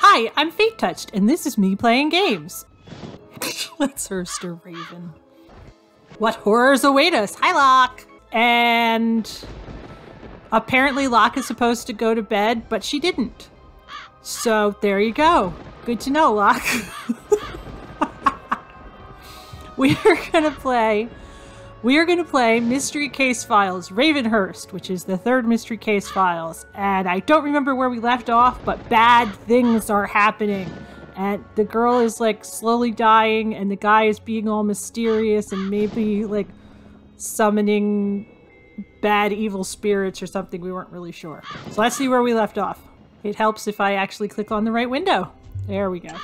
Hi, I'm Fate Touched, and this is me playing games. Let's Herster Raven. What horrors await us? Hi, Locke! And apparently Locke is supposed to go to bed, but she didn't. So there you go. Good to know, Locke. we are gonna play we are going to play Mystery Case Files Ravenhearst, which is the third Mystery Case Files. And I don't remember where we left off, but bad things are happening. And the girl is like slowly dying, and the guy is being all mysterious and maybe like summoning bad evil spirits or something. We weren't really sure. So let's see where we left off. It helps if I actually click on the right window. There we go.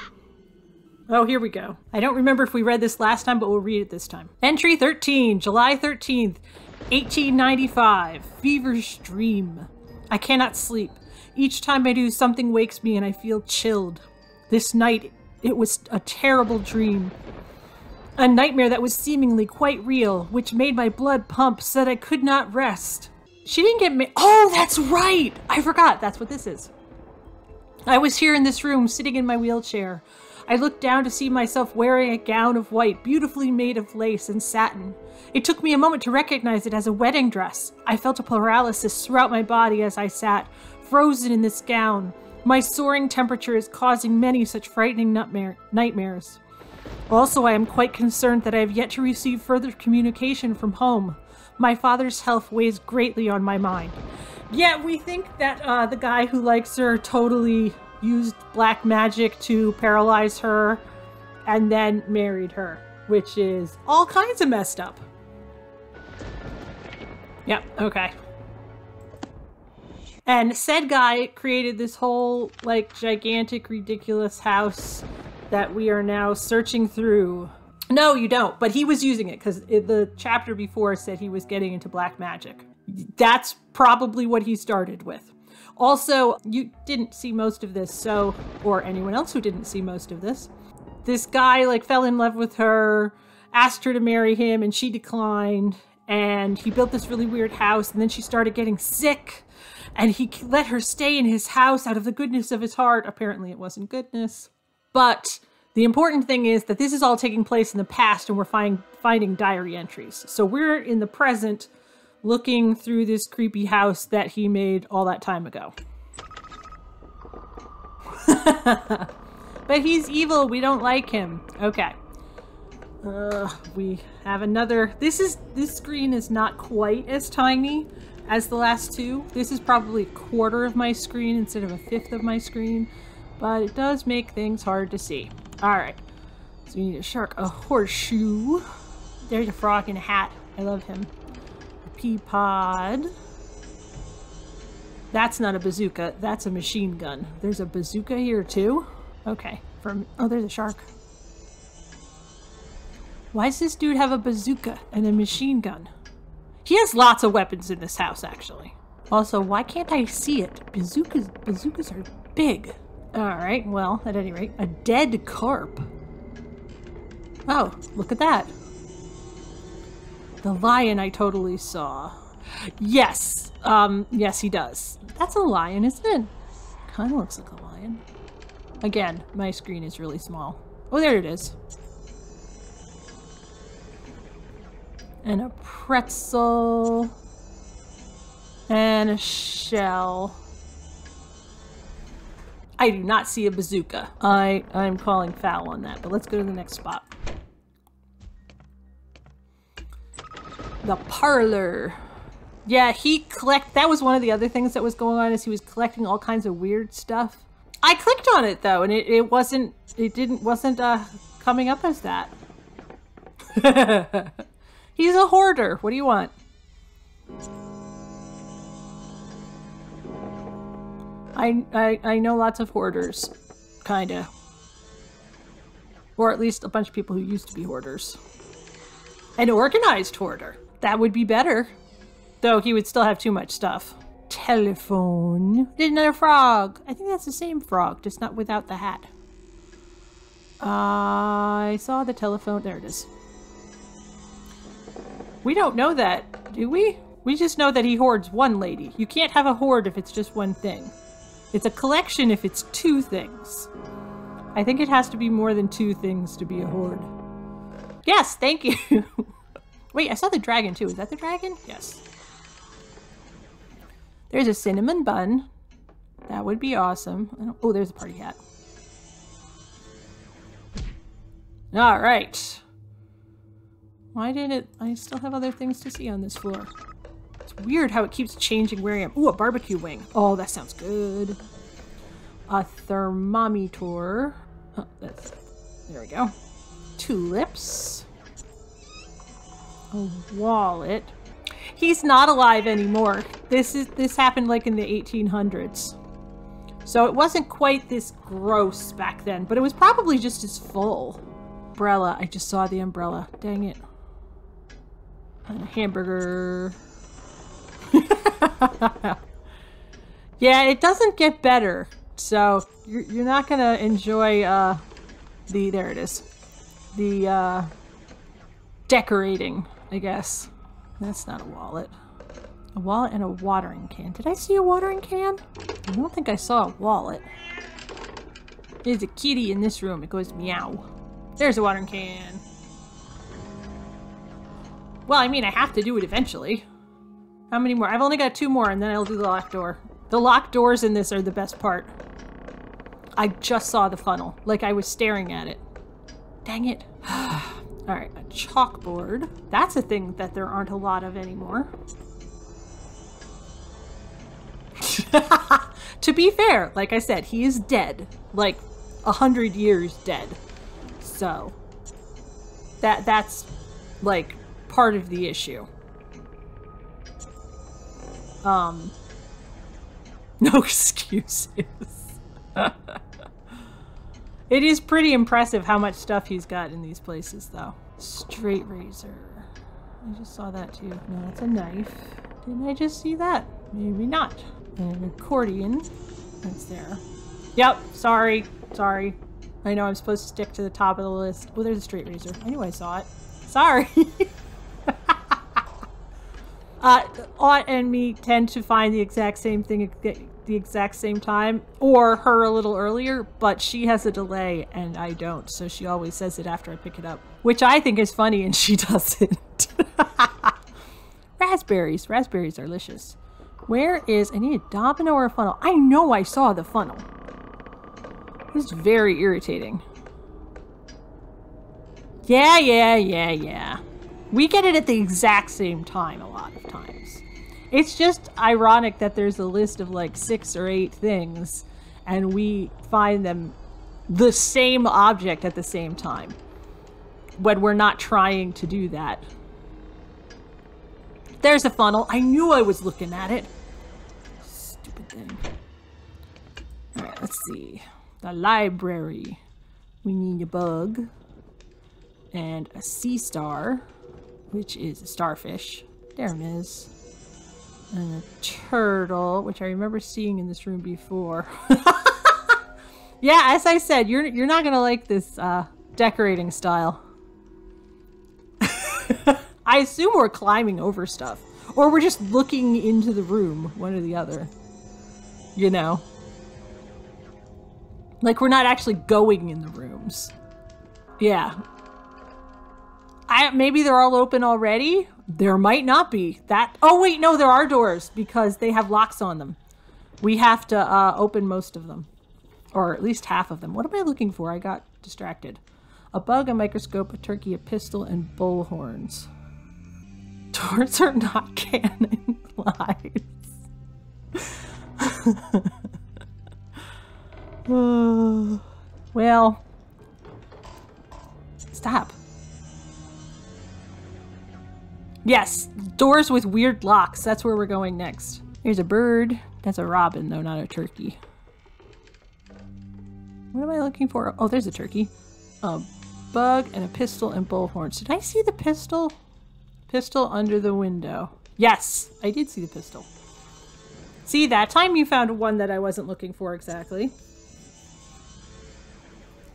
Oh, here we go. I don't remember if we read this last time, but we'll read it this time. Entry 13, July 13th, 1895. Feverish dream. I cannot sleep. Each time I do, something wakes me and I feel chilled. This night, it was a terrible dream. A nightmare that was seemingly quite real, which made my blood pump so that I could not rest. She didn't get me. Oh, that's right! I forgot. That's what this is. I was here in this room, sitting in my wheelchair. I looked down to see myself wearing a gown of white, beautifully made of lace and satin. It took me a moment to recognize it as a wedding dress. I felt a paralysis throughout my body as I sat, frozen in this gown. My soaring temperature is causing many such frightening nightmares. Also, I am quite concerned that I have yet to receive further communication from home. My father's health weighs greatly on my mind. Yeah, we think that uh, the guy who likes her totally used black magic to paralyze her, and then married her, which is all kinds of messed up. Yep, okay. And said guy created this whole, like, gigantic, ridiculous house that we are now searching through. No, you don't, but he was using it because the chapter before said he was getting into black magic. That's probably what he started with. Also, you didn't see most of this, so, or anyone else who didn't see most of this. This guy, like, fell in love with her, asked her to marry him, and she declined. And he built this really weird house, and then she started getting sick. And he let her stay in his house out of the goodness of his heart. Apparently, it wasn't goodness. But the important thing is that this is all taking place in the past, and we're find, finding diary entries. So we're in the present looking through this creepy house that he made all that time ago. but he's evil. We don't like him. Okay. Uh, we have another. This is this screen is not quite as tiny as the last two. This is probably a quarter of my screen instead of a fifth of my screen, but it does make things hard to see. All right. So we need a shark, a horseshoe. There's a frog in a hat. I love him. Pod. That's not a bazooka. That's a machine gun. There's a bazooka here too? Okay. From Oh, there's a shark. Why does this dude have a bazooka and a machine gun? He has lots of weapons in this house, actually. Also, why can't I see it? Bazookas, bazookas are big. Alright, well, at any rate, a dead carp. Oh, look at that. The lion I totally saw. Yes. Um, yes, he does. That's a lion, isn't it? Kind of looks like a lion. Again, my screen is really small. Oh, there it is. And a pretzel. And a shell. I do not see a bazooka. I, I'm calling foul on that, but let's go to the next spot. The parlor. Yeah, he collect. That was one of the other things that was going on is he was collecting all kinds of weird stuff. I clicked on it though, and it, it wasn't. It didn't wasn't uh coming up as that. He's a hoarder. What do you want? I, I, I know lots of hoarders. Kinda. Or at least a bunch of people who used to be hoarders. An organized hoarder. That would be better. Though he would still have too much stuff. Telephone. There's another frog. I think that's the same frog, just not without the hat. Uh, I saw the telephone. There it is. We don't know that, do we? We just know that he hoards one lady. You can't have a hoard if it's just one thing. It's a collection if it's two things. I think it has to be more than two things to be a hoard. Yes, thank you. Wait, I saw the dragon too. Is that the dragon? Yes. There's a cinnamon bun. That would be awesome. Oh, there's a party hat. All right. Why did it... I still have other things to see on this floor. It's weird how it keeps changing where I am. Ooh, a barbecue wing. Oh, that sounds good. A thermometer. Oh, that's... There we go. Tulips. A wallet. He's not alive anymore. This is this happened like in the 1800s. So it wasn't quite this gross back then, but it was probably just as full. Umbrella. I just saw the umbrella. Dang it. A hamburger. yeah, it doesn't get better. So you're, you're not going to enjoy uh, the, there it is, the uh, decorating, I guess. That's not a wallet. A wallet and a watering can. Did I see a watering can? I don't think I saw a wallet. There's a kitty in this room. It goes meow. There's a watering can. Well, I mean, I have to do it eventually. How many more? I've only got two more, and then I'll do the locked door. The locked doors in this are the best part. I just saw the funnel. Like, I was staring at it. Dang it. Alright, a chalkboard. That's a thing that there aren't a lot of anymore. to be fair, like I said, he is dead. Like, a hundred years dead. So, that that's, like, part of the issue. Um, no excuses. it is pretty impressive how much stuff he's got in these places, though. Straight razor. I just saw that too. No, it's a knife. Didn't I just see that? Maybe not. And an accordion. That's there. Yep, sorry. Sorry. I know I'm supposed to stick to the top of the list. Oh, there's a straight razor. I knew I saw it. Sorry. uh, Aunt and me tend to find the exact same thing the exact same time, or her a little earlier, but she has a delay and I don't, so she always says it after I pick it up, which I think is funny and she doesn't. raspberries. Raspberries are delicious. Where is, I need a domino or a funnel. I know I saw the funnel. This is very irritating. Yeah, yeah, yeah, yeah. We get it at the exact same time a lot of times. It's just ironic that there's a list of like six or eight things and we find them the same object at the same time when we're not trying to do that. There's a funnel. I knew I was looking at it. Stupid thing. Alright, let's see. The library. We need a bug. And a sea star, which is a starfish. There it is. And a turtle, which I remember seeing in this room before. yeah, as I said, you're you're not gonna like this uh, decorating style. I assume we're climbing over stuff. Or we're just looking into the room, one or the other. You know? Like we're not actually going in the rooms. Yeah. I maybe they're all open already. There might not be. That Oh wait, no, there are doors because they have locks on them. We have to uh, open most of them. Or at least half of them. What am I looking for? I got distracted. A bug, a microscope, a turkey, a pistol, and bullhorns. Doors are not cannon lies. well, stop. Yes, doors with weird locks. That's where we're going next. Here's a bird. That's a robin, though, not a turkey. What am I looking for? Oh, there's a turkey. A bug and a pistol and bullhorns. Did I see the pistol? Pistol under the window. Yes, I did see the pistol. See, that time you found one that I wasn't looking for exactly.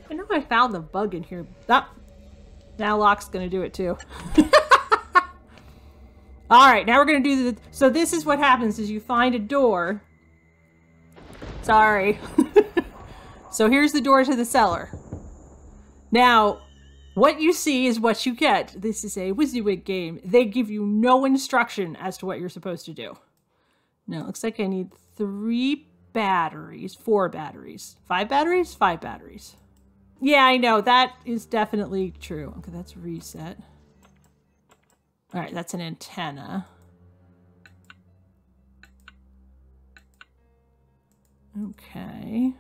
I know I found the bug in here. That, oh, now Locke's gonna do it too. All right, now we're gonna do the, so this is what happens is you find a door Sorry. so here's the door to the cellar. Now, what you see is what you get. This is a WYSIWYG game. They give you no instruction as to what you're supposed to do. Now, it looks like I need three batteries, four batteries. Five batteries? Five batteries. Yeah, I know. That is definitely true. Okay, that's reset. All right, that's an antenna. Okay.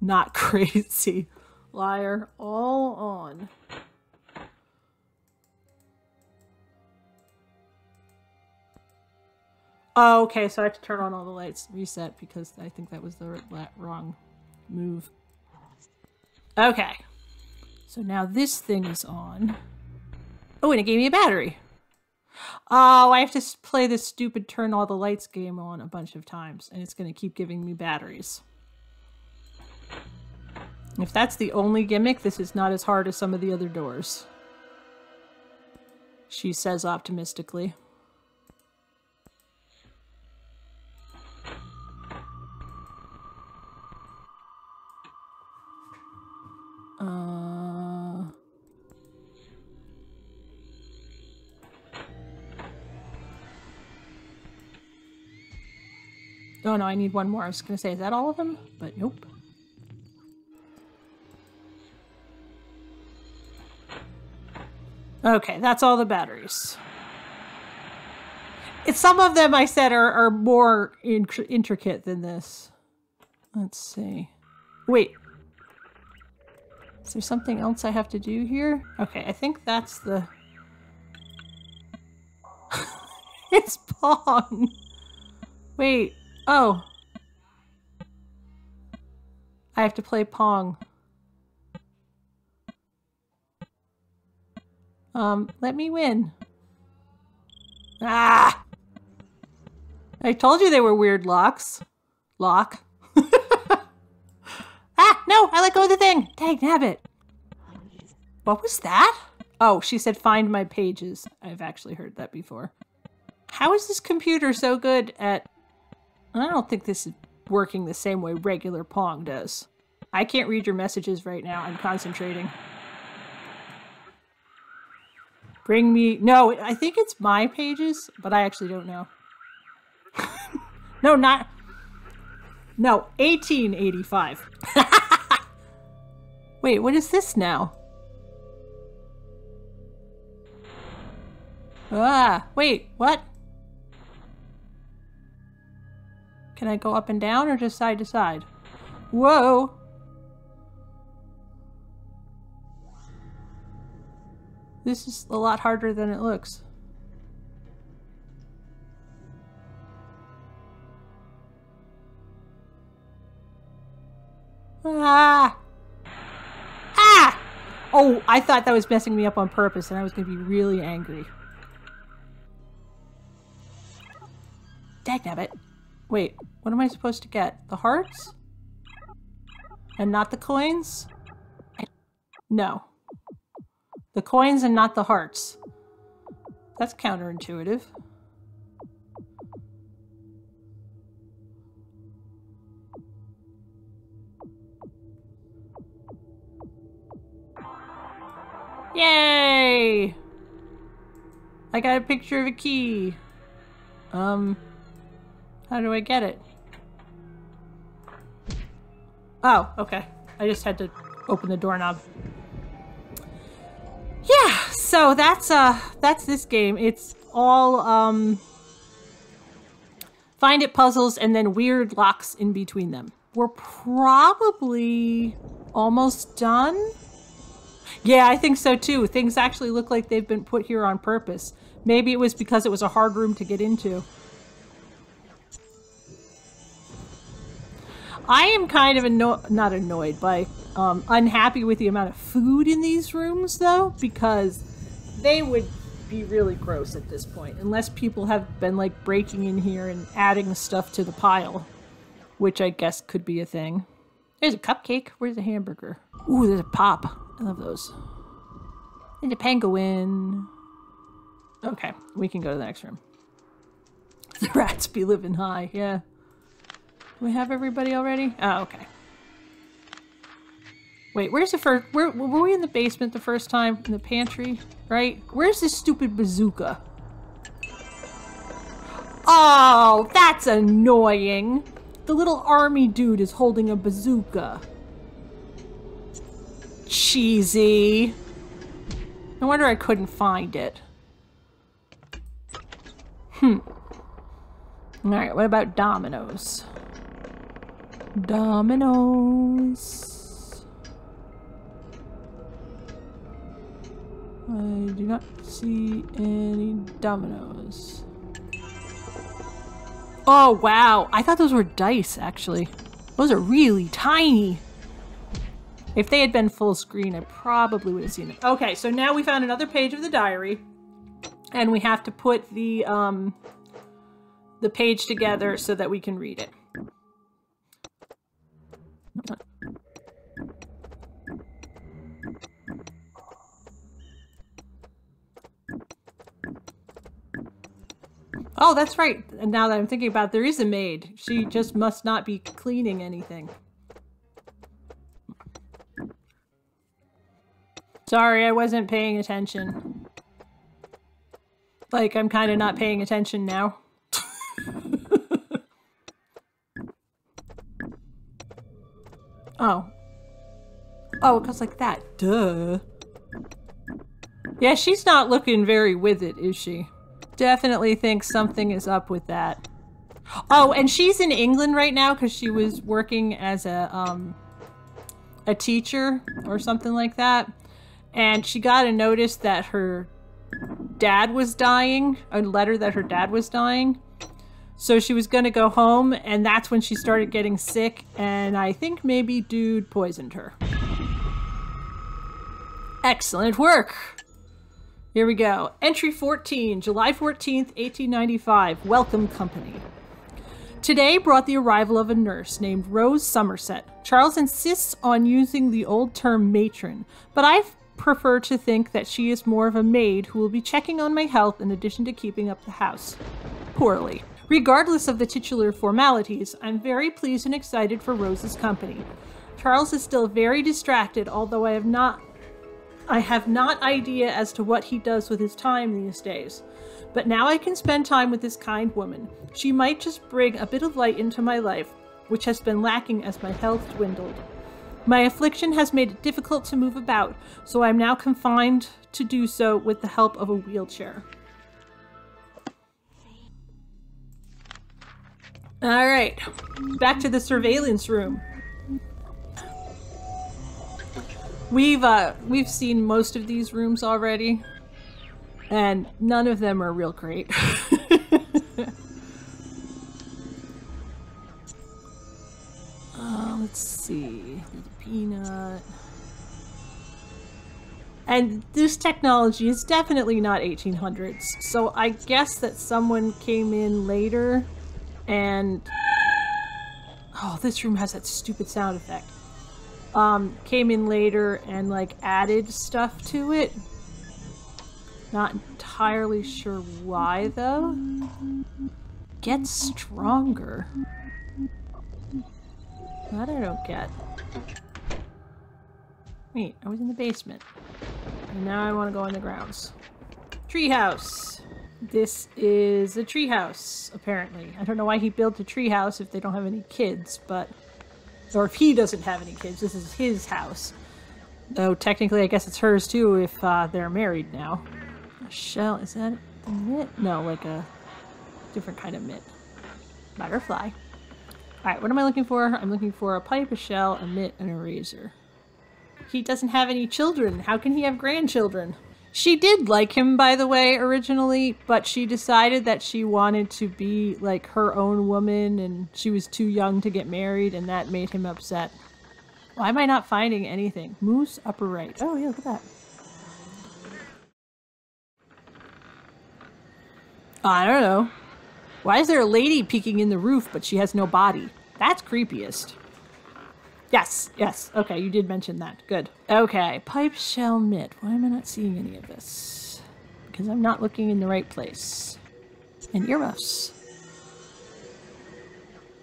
Not crazy. Liar. All on. Oh, okay, so I have to turn on all the lights, reset, because I think that was the wrong move. Okay. So now this thing is on. Oh, and it gave me a battery. Oh, I have to play this stupid turn all the lights game on a bunch of times, and it's going to keep giving me batteries. If that's the only gimmick, this is not as hard as some of the other doors. She says optimistically. Uh... Oh no, I need one more. I was gonna say, is that all of them? But nope. Okay, that's all the batteries. It's some of them I said are, are more intricate than this. Let's see. Wait, is there something else I have to do here? Okay, I think that's the... it's Pong! Wait, oh. I have to play Pong. Um, let me win. Ah! I told you they were weird locks. Lock. Ah, no, I let go of the thing. Dang, nabbit. What was that? Oh, she said find my pages. I've actually heard that before. How is this computer so good at... I don't think this is working the same way regular Pong does. I can't read your messages right now. I'm concentrating. Bring me... No, I think it's my pages, but I actually don't know. no, not... No, 1885. Wait, what is this now? Ah, wait, what? Can I go up and down or just side to side? Whoa! This is a lot harder than it looks. Ah! Ah! Oh, I thought that was messing me up on purpose and I was going to be really angry. Dagnabbit. Wait, what am I supposed to get? The hearts? And not the coins? No. The coins and not the hearts. That's counterintuitive. Yay! I got a picture of a key. Um, how do I get it? Oh, okay. I just had to open the doorknob. Yeah, so that's uh that's this game. It's all um find it puzzles and then weird locks in between them. We're probably almost done. Yeah, I think so too. Things actually look like they've been put here on purpose. Maybe it was because it was a hard room to get into. I am kind of anno not annoyed by um, unhappy with the amount of food in these rooms though because they would be really gross at this point unless people have been like breaking in here and adding stuff to the pile which I guess could be a thing. There's a cupcake. Where's the hamburger? Ooh, there's a pop. I love those. And a penguin. Okay, we can go to the next room. the rats be living high, yeah. We have everybody already? Oh, okay. Wait, where's the first... Where, were we in the basement the first time? In the pantry? Right? Where's this stupid bazooka? Oh, that's annoying. The little army dude is holding a bazooka. Cheesy. No wonder I couldn't find it. Hmm. Alright, what about dominoes? Dominoes. I do not see any dominoes. Oh, wow. I thought those were dice, actually. Those are really tiny. If they had been full screen, I probably would have seen them. Okay, so now we found another page of the diary. And we have to put the, um, the page together so that we can read it. Oh, that's right. And now that I'm thinking about it, there is a maid. She just must not be cleaning anything. Sorry, I wasn't paying attention. Like, I'm kind of not paying attention now. Oh. Oh, it goes like that. Duh. Yeah, she's not looking very with it, is she? Definitely think something is up with that. Oh, and she's in England right now because she was working as a, um, a teacher or something like that. And she got a notice that her dad was dying, a letter that her dad was dying. So she was going to go home, and that's when she started getting sick, and I think maybe dude poisoned her. Excellent work! Here we go. Entry 14, July 14th, 1895. Welcome company. Today brought the arrival of a nurse named Rose Somerset. Charles insists on using the old term matron, but I prefer to think that she is more of a maid who will be checking on my health in addition to keeping up the house. Poorly. Regardless of the titular formalities, I'm very pleased and excited for Rose's company. Charles is still very distracted, although I have not I have not idea as to what he does with his time these days. But now I can spend time with this kind woman. She might just bring a bit of light into my life, which has been lacking as my health dwindled. My affliction has made it difficult to move about, so I am now confined to do so with the help of a wheelchair. Alright, back to the surveillance room. We've uh we've seen most of these rooms already, and none of them are real great. uh, let's see, the peanut. And this technology is definitely not 1800s, so I guess that someone came in later and... Oh, this room has that stupid sound effect um, came in later and like added stuff to it. Not entirely sure why though. Get stronger. That I don't get. Wait, I was in the basement. And now I want to go on the grounds. Treehouse. This is a treehouse, apparently. I don't know why he built a treehouse if they don't have any kids, but or if he doesn't have any kids, this is his house. Though technically I guess it's hers too if uh, they're married now. A shell, is that a mitt? No, like a different kind of mitt. Butterfly. Alright, what am I looking for? I'm looking for a pipe, a shell, a mitt, and a razor. He doesn't have any children. How can he have grandchildren? She did like him, by the way, originally, but she decided that she wanted to be like her own woman and she was too young to get married, and that made him upset. Why am I not finding anything? Moose upper right. Oh, yeah, look at that. I don't know. Why is there a lady peeking in the roof, but she has no body? That's creepiest. Yes, yes. Okay, you did mention that. Good. Okay, pipe shell mitt. Why am I not seeing any of this? Because I'm not looking in the right place. And earmuffs.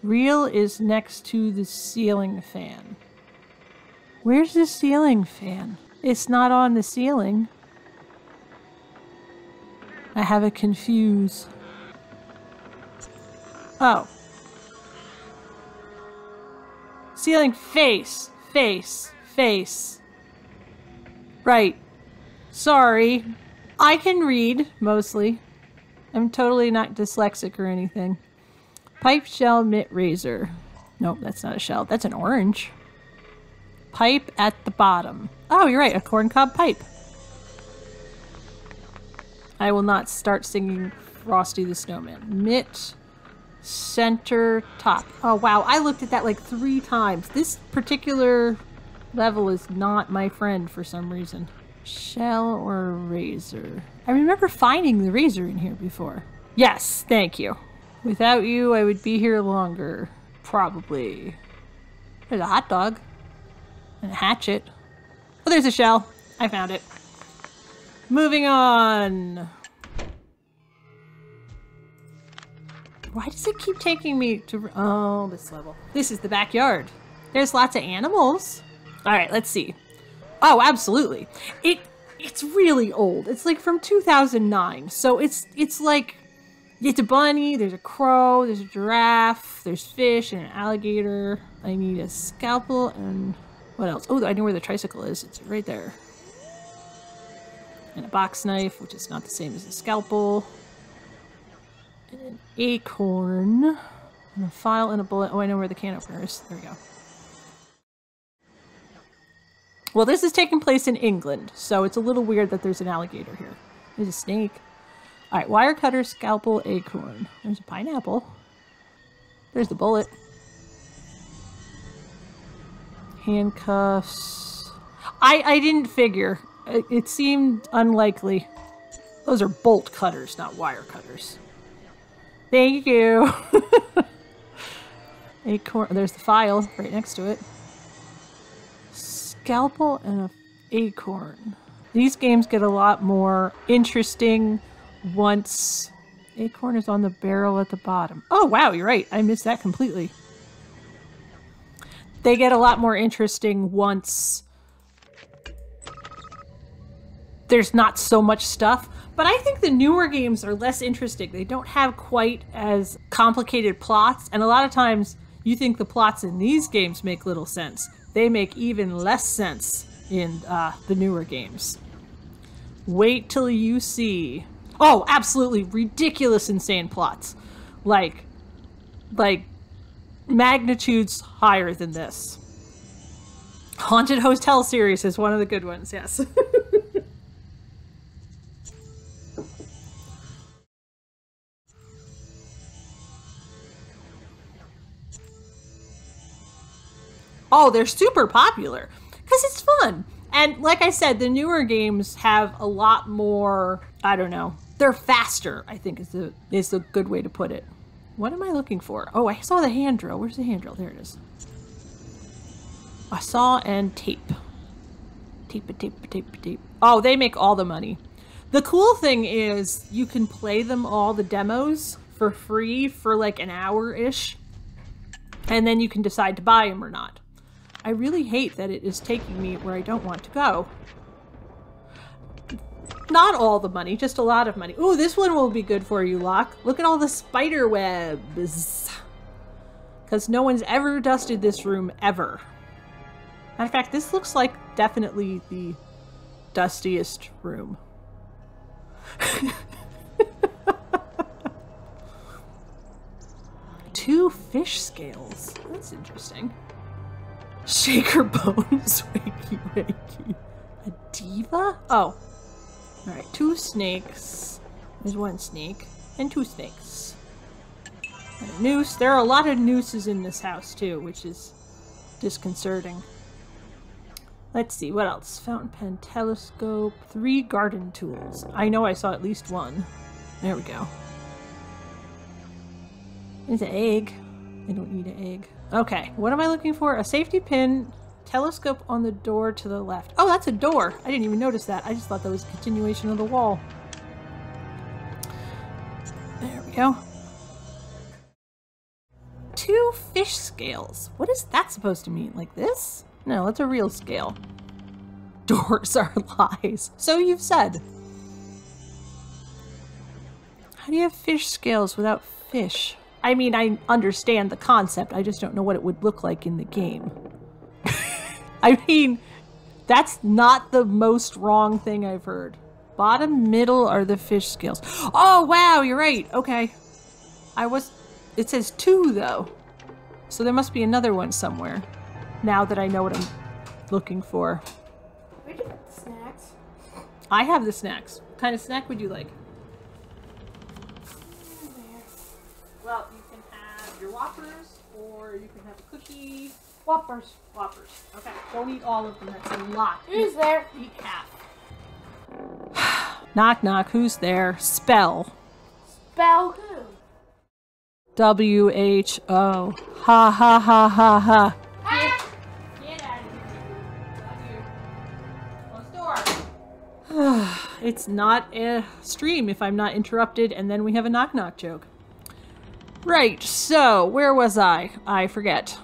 Reel is next to the ceiling fan. Where's the ceiling fan? It's not on the ceiling. I have it confused. Oh. Ceiling face, face, face. Right. Sorry. I can read, mostly. I'm totally not dyslexic or anything. Pipe shell mitt razor. Nope, that's not a shell. That's an orange. Pipe at the bottom. Oh, you're right. A corncob pipe. I will not start singing Frosty the Snowman. Mitt center top. Oh, wow. I looked at that like three times. This particular level is not my friend for some reason. Shell or razor? I remember finding the razor in here before. Yes, thank you. Without you, I would be here longer. Probably. There's a hot dog. And a hatchet. Oh, there's a shell. I found it. Moving on. Why does it keep taking me to... Oh, this level. This is the backyard. There's lots of animals. All right, let's see. Oh, absolutely. It it's really old. It's like from 2009. So it's it's like it's a bunny, there's a crow, there's a giraffe, there's fish and an alligator. I need a scalpel and what else? Oh, I know where the tricycle is. It's right there. And a box knife, which is not the same as a scalpel. Acorn. And a file and a bullet. Oh, I know where the can opener is. There we go. Well, this is taking place in England, so it's a little weird that there's an alligator here. There's a snake. All right, wire cutter, scalpel, acorn. There's a pineapple. There's the bullet. Handcuffs. I, I didn't figure. It, it seemed unlikely. Those are bolt cutters, not wire cutters. Thank you. acorn. There's the file right next to it scalpel and a acorn. These games get a lot more interesting once acorn is on the barrel at the bottom. Oh, wow, you're right. I missed that completely. They get a lot more interesting once there's not so much stuff. But I think the newer games are less interesting. They don't have quite as complicated plots. And a lot of times you think the plots in these games make little sense they make even less sense in uh, the newer games. Wait till you see. Oh, absolutely ridiculous, insane plots, like, like magnitudes higher than this. Haunted Hotel series is one of the good ones. Yes. oh, they're super popular because it's fun. And like I said, the newer games have a lot more, I don't know, they're faster, I think is the is the good way to put it. What am I looking for? Oh, I saw the hand drill. Where's the hand drill? There it is. I saw and tape. Tape, tape, tape, tape. Oh, they make all the money. The cool thing is you can play them all the demos for free for like an hour-ish. And then you can decide to buy them or not. I really hate that it is taking me where I don't want to go. Not all the money, just a lot of money. Ooh, this one will be good for you, Locke. Look at all the spider webs. Because no one's ever dusted this room, ever. Matter of fact, this looks like definitely the dustiest room. Two fish scales. That's interesting. Shaker bones, wakey wakey. A diva? Oh. Alright, two snakes. There's one snake. And two snakes. And a noose. There are a lot of nooses in this house too, which is disconcerting. Let's see, what else? Fountain pen, telescope, three garden tools. I know I saw at least one. There we go. There's an egg. I don't need an egg. Okay, what am I looking for? A safety pin, telescope on the door to the left. Oh, that's a door. I didn't even notice that. I just thought that was a continuation of the wall. There we go. two fish scales. What is that supposed to mean? Like this? No, that's a real scale. Doors are lies. So you've said. How do you have fish scales without fish? I mean, I understand the concept. I just don't know what it would look like in the game. I mean, that's not the most wrong thing I've heard. Bottom middle are the fish scales. Oh, wow, you're right. Okay. I was... It says two, though. So there must be another one somewhere. Now that I know what I'm looking for. Put the snacks? I have the snacks. What kind of snack would you like? You can have a cookie. Whoppers. Whoppers. Okay, don't eat all of them. That's a lot. Who's there? Eat half. knock knock. Who's there? Spell. Spell who? W H O. Ha ha ha ha ha. Ah! Get out of here. Love you. Close door. it's not a stream if I'm not interrupted, and then we have a knock knock joke. Right, so where was I? I forget.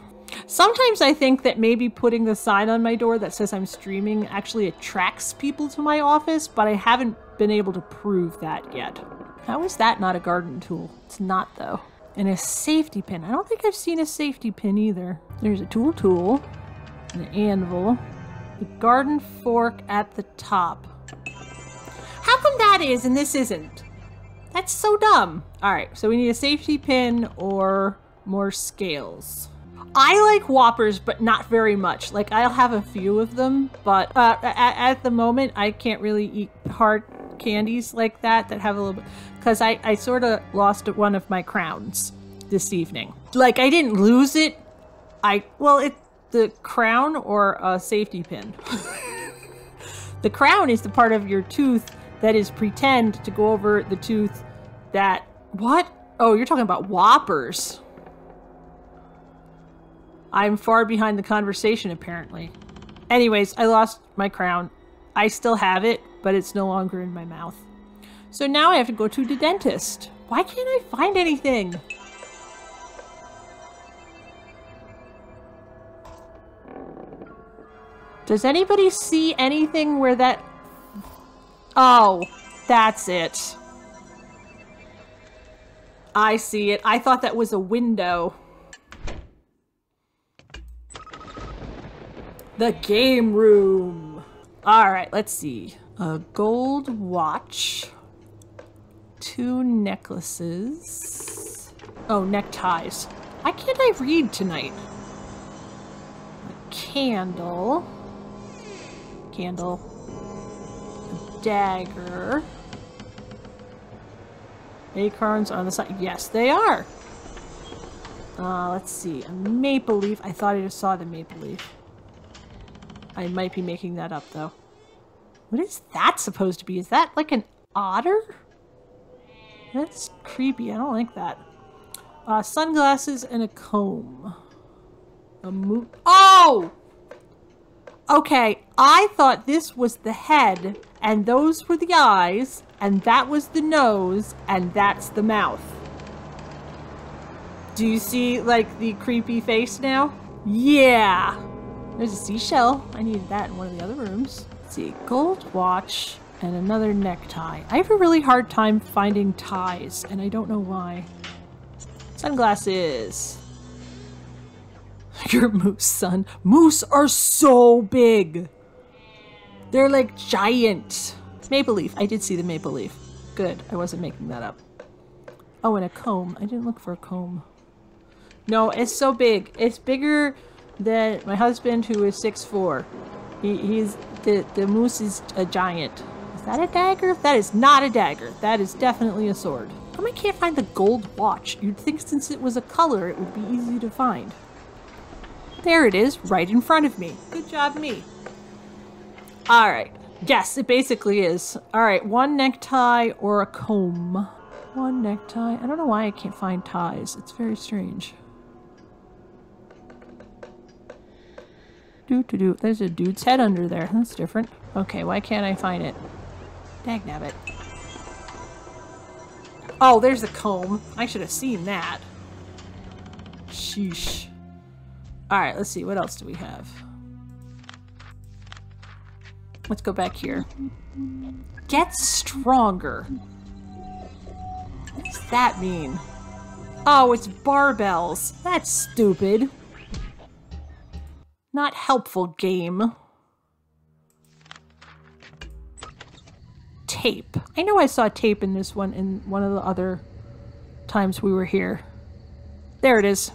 Sometimes I think that maybe putting the sign on my door that says I'm streaming actually attracts people to my office, but I haven't been able to prove that yet. How is that not a garden tool? It's not though. And a safety pin. I don't think I've seen a safety pin either. There's a tool tool, an anvil, the garden fork at the top. How come that is and this isn't? That's so dumb. All right, so we need a safety pin or more scales. I like Whoppers, but not very much. Like, I'll have a few of them, but uh, at, at, the moment, I can't really eat hard candies like that that have a little bit. Because I, I sort of lost one of my crowns this evening. Like, I didn't lose it. I, well, it, the crown or a safety pin. the crown is the part of your tooth that is pretend to go over the tooth that. What? Oh, you're talking about whoppers. I'm far behind the conversation, apparently. Anyways, I lost my crown. I still have it, but it's no longer in my mouth. So now I have to go to the dentist. Why can't I find anything? Does anybody see anything where that... Oh, that's it. I see it. I thought that was a window. The game room. All right, let's see. A gold watch. Two necklaces. Oh, neckties. Why can't I read tonight? A candle. Candle. A dagger. Acorns on the side. Yes, they are. Uh, let's see. A maple leaf. I thought I just saw the maple leaf. I might be making that up, though. What is that supposed to be? Is that like an otter? That's creepy. I don't like that. Uh, sunglasses and a comb. A mo- Oh! Okay, I thought this was the head, and those were the eyes, and that was the nose, and that's the mouth. Do you see, like, the creepy face now? Yeah! There's a seashell. I needed that in one of the other rooms. Let's see, gold watch and another necktie. I have a really hard time finding ties, and I don't know why. Sunglasses. Your moose, son. Moose are so big. They're like giant. Maple leaf. I did see the maple leaf. Good. I wasn't making that up. Oh, and a comb. I didn't look for a comb. No, it's so big. It's bigger than my husband, who is six four. He, he's the the moose is a giant. Is that a dagger? That is not a dagger. That is definitely a sword. How I can't find the gold watch? You'd think since it was a color, it would be easy to find. There it is, right in front of me. Good job, me. All right. Yes, it basically is. All right, one necktie or a comb. One necktie. I don't know why I can't find ties. It's very strange. Do to do. There's a dude's head under there. That's different. Okay, why can't I find it? Dagnabbit. Oh, there's the comb. I should have seen that. sheesh. All right, let's see. What else do we have? Let's go back here. Get stronger. What does that mean? Oh, it's barbells. That's stupid. Not helpful, game. Tape. I know I saw tape in this one in one of the other times we were here. There it is.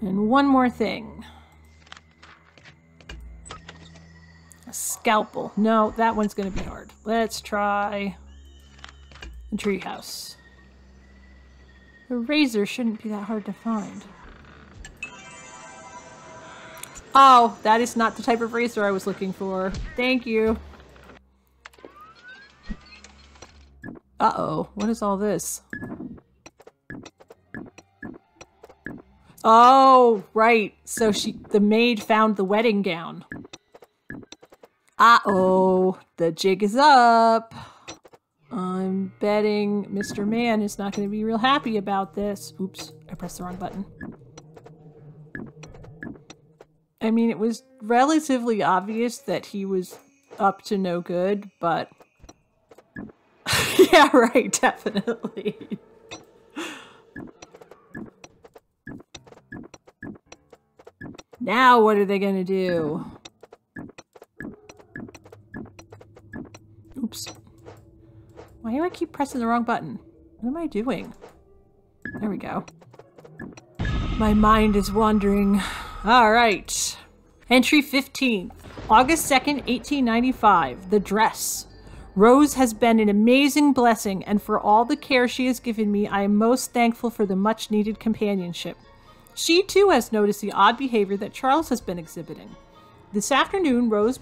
And one more thing. A scalpel. No, that one's going to be hard. Let's try the treehouse. The razor shouldn't be that hard to find. Oh, that is not the type of razor I was looking for. Thank you. Uh-oh, what is all this? Oh, right. So she, the maid found the wedding gown. Uh-oh, the jig is up. I'm betting Mr. Man is not going to be real happy about this. Oops, I pressed the wrong button. I mean, it was relatively obvious that he was up to no good, but... yeah, right, definitely. now what are they going to do? Oops. Why do I keep pressing the wrong button? What am I doing? There we go. My mind is wandering. All right. Entry 15. August 2nd, 1895. The dress. Rose has been an amazing blessing, and for all the care she has given me, I am most thankful for the much needed companionship. She too has noticed the odd behavior that Charles has been exhibiting. This afternoon, Rose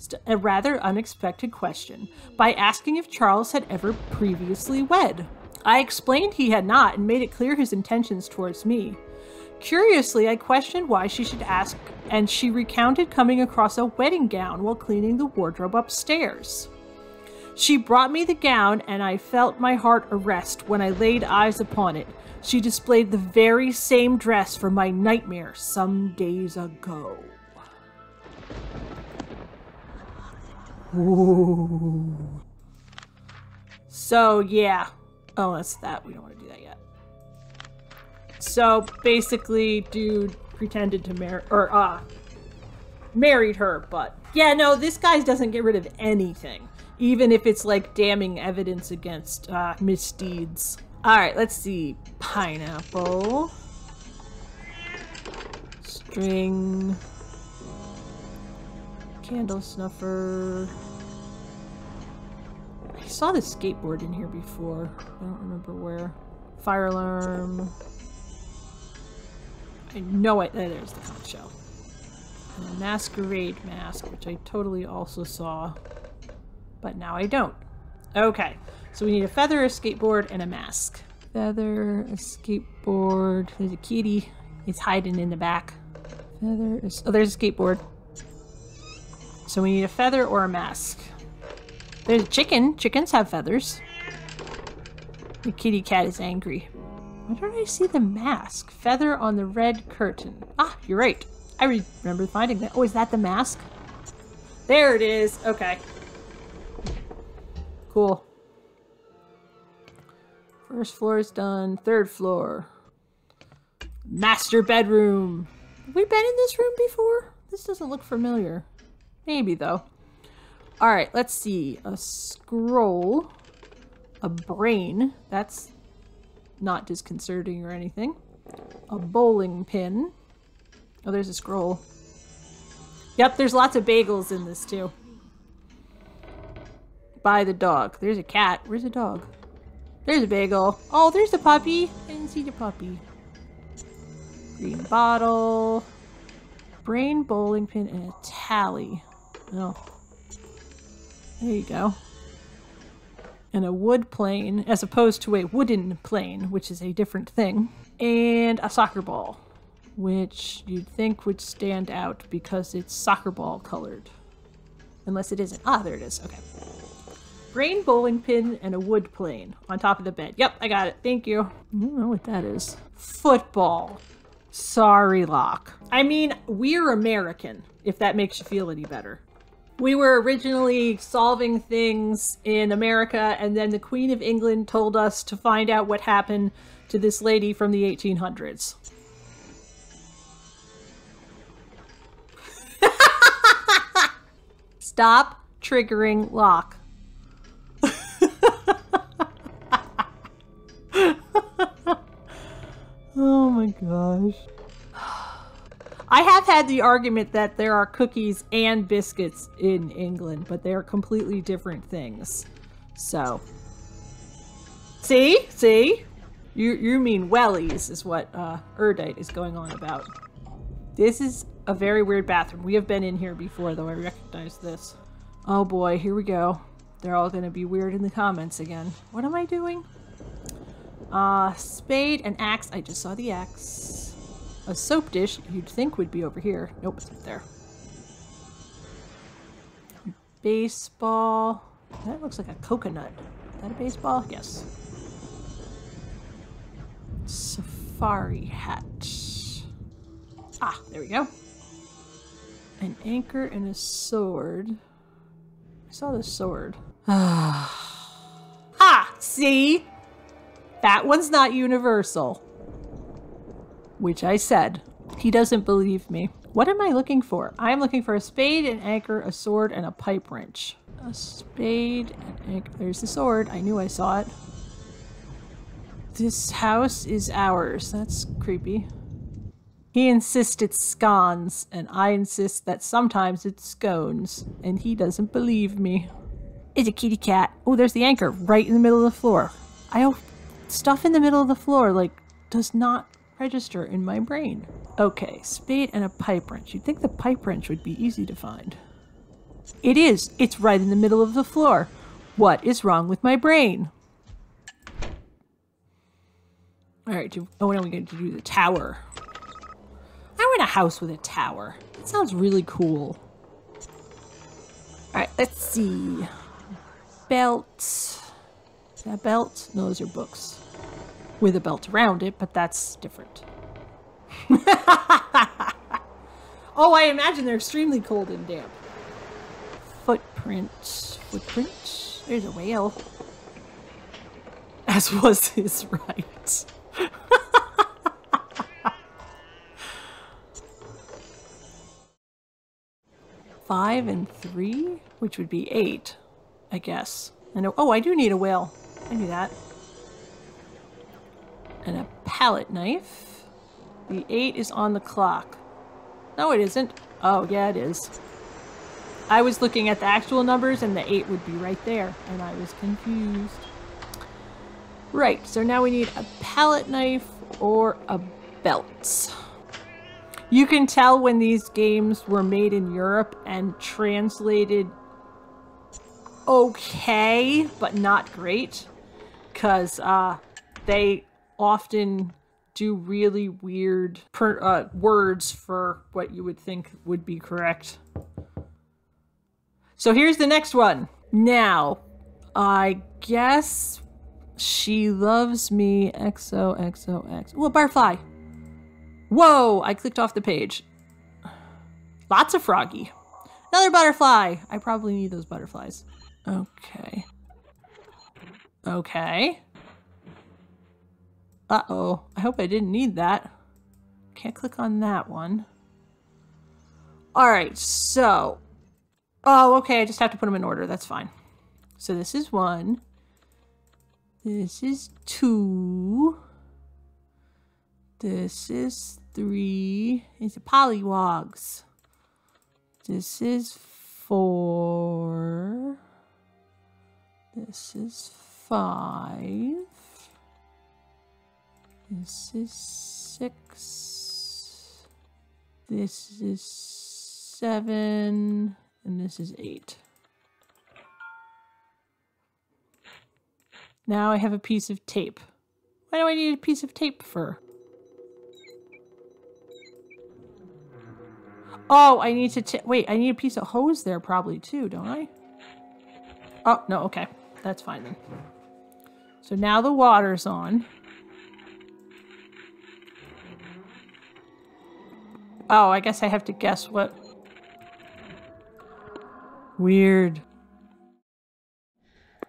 posed a rather unexpected question by asking if Charles had ever previously wed. I explained he had not and made it clear his intentions towards me. Curiously, I questioned why she should ask, and she recounted coming across a wedding gown while cleaning the wardrobe upstairs. She brought me the gown, and I felt my heart arrest when I laid eyes upon it. She displayed the very same dress from my nightmare some days ago. Ooh. So, yeah. Oh, that's that. We don't want to do that yet. So, basically, dude pretended to marry, or, uh, married her, but yeah, no, this guy doesn't get rid of anything, even if it's like damning evidence against uh, misdeeds. All right, let's see. Pineapple. String. Candle snuffer. I saw the skateboard in here before. I don't remember where. Fire alarm. I know it. There's the conch shell. And a masquerade mask, which I totally also saw. But now I don't. Okay. So we need a feather, a skateboard, and a mask. Feather, a skateboard. There's a kitty. It's hiding in the back. Feather. Oh, there's a skateboard. So we need a feather or a mask. There's a chicken. Chickens have feathers. The kitty cat is angry. Why don't I see the mask? Feather on the red curtain. Ah, you're right. I re remember finding that. Oh, is that the mask? There it is. Okay. Cool. First floor is done. Third floor. Master bedroom. Have we been in this room before? This doesn't look familiar. Maybe, though. Alright, let's see. A scroll. A brain. That's not disconcerting or anything. A bowling pin. Oh, there's a scroll. Yep, there's lots of bagels in this, too. By the dog. There's a cat. Where's the dog? There's a bagel. Oh, there's a puppy. I didn't see the puppy. Green bottle. Brain, bowling pin, and a tally. Oh. There you go. And a wood plane, as opposed to a wooden plane, which is a different thing. And a soccer ball, which you'd think would stand out because it's soccer ball colored. Unless it isn't. Ah, there it is. Okay. Brain bowling pin and a wood plane on top of the bed. Yep, I got it. Thank you. I don't know what that is. Football. Sorry, Locke. I mean, we're American, if that makes you feel any better. We were originally solving things in America, and then the Queen of England told us to find out what happened to this lady from the 1800s. Stop triggering Locke. oh my gosh. I have had the argument that there are cookies and biscuits in England, but they are completely different things. So, see, see, you you mean wellies is what uh, Erdite is going on about. This is a very weird bathroom. We have been in here before, though I recognize this. Oh boy, here we go. They're all going to be weird in the comments again. What am I doing? Uh, spade and axe. I just saw the axe. A soap dish you'd think would be over here. Nope, it's up there. Baseball. That looks like a coconut. Is that a baseball? Yes. Safari hat. Ah, there we go. An anchor and a sword. I saw the sword. ah, see? That one's not universal which I said. He doesn't believe me. What am I looking for? I am looking for a spade, an anchor, a sword, and a pipe wrench. A spade, an anchor. There's the sword. I knew I saw it. This house is ours. That's creepy. He insists it's scones, and I insist that sometimes it's scones, and he doesn't believe me. It's a kitty cat. Oh, there's the anchor right in the middle of the floor. I stuff in the middle of the floor like does not register in my brain. Okay, spade and a pipe wrench. You'd think the pipe wrench would be easy to find. It is. It's right in the middle of the floor. What is wrong with my brain? All right, oh, now we going to do the tower. I want a house with a tower. That sounds really cool. All right, let's see. Belt. Is that belt? No, those are books with a belt around it, but that's different. oh, I imagine they're extremely cold and damp. Footprint. Footprint. There's a whale. As was his right. Five and three, which would be eight, I guess. Know. Oh, I do need a whale. I knew that and a palette knife. The 8 is on the clock. No, it isn't. Oh, yeah, it is. I was looking at the actual numbers and the 8 would be right there, and I was confused. Right, so now we need a palette knife or a belt. You can tell when these games were made in Europe and translated okay, but not great, because uh, they often do really weird per, uh, words for what you would think would be correct. So here's the next one. Now, I guess she loves me XOXOX. A butterfly. Whoa, I clicked off the page. Lots of froggy. Another butterfly. I probably need those butterflies. Okay. Okay. Uh-oh. I hope I didn't need that. Can't click on that one. Alright, so... Oh, okay, I just have to put them in order. That's fine. So this is one. This is two. This is three. These are polywogs. This is four. This is five. This is six. This is seven. And this is eight. Now I have a piece of tape. Why do I need a piece of tape for? Oh, I need to wait, I need a piece of hose there probably too, don't I? Oh, no, okay. that's fine then. So now the water's on. Oh, I guess I have to guess what. Weird.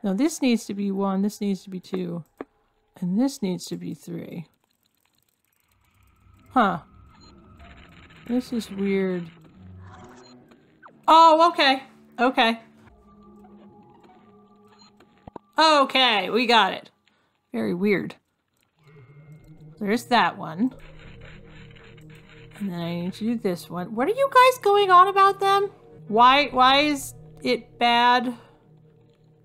Now this needs to be one, this needs to be two, and this needs to be three. Huh. This is weird. Oh, okay. Okay. Okay, we got it. Very weird. There's that one. And then I need to do this one. What are you guys going on about them? Why why is it bad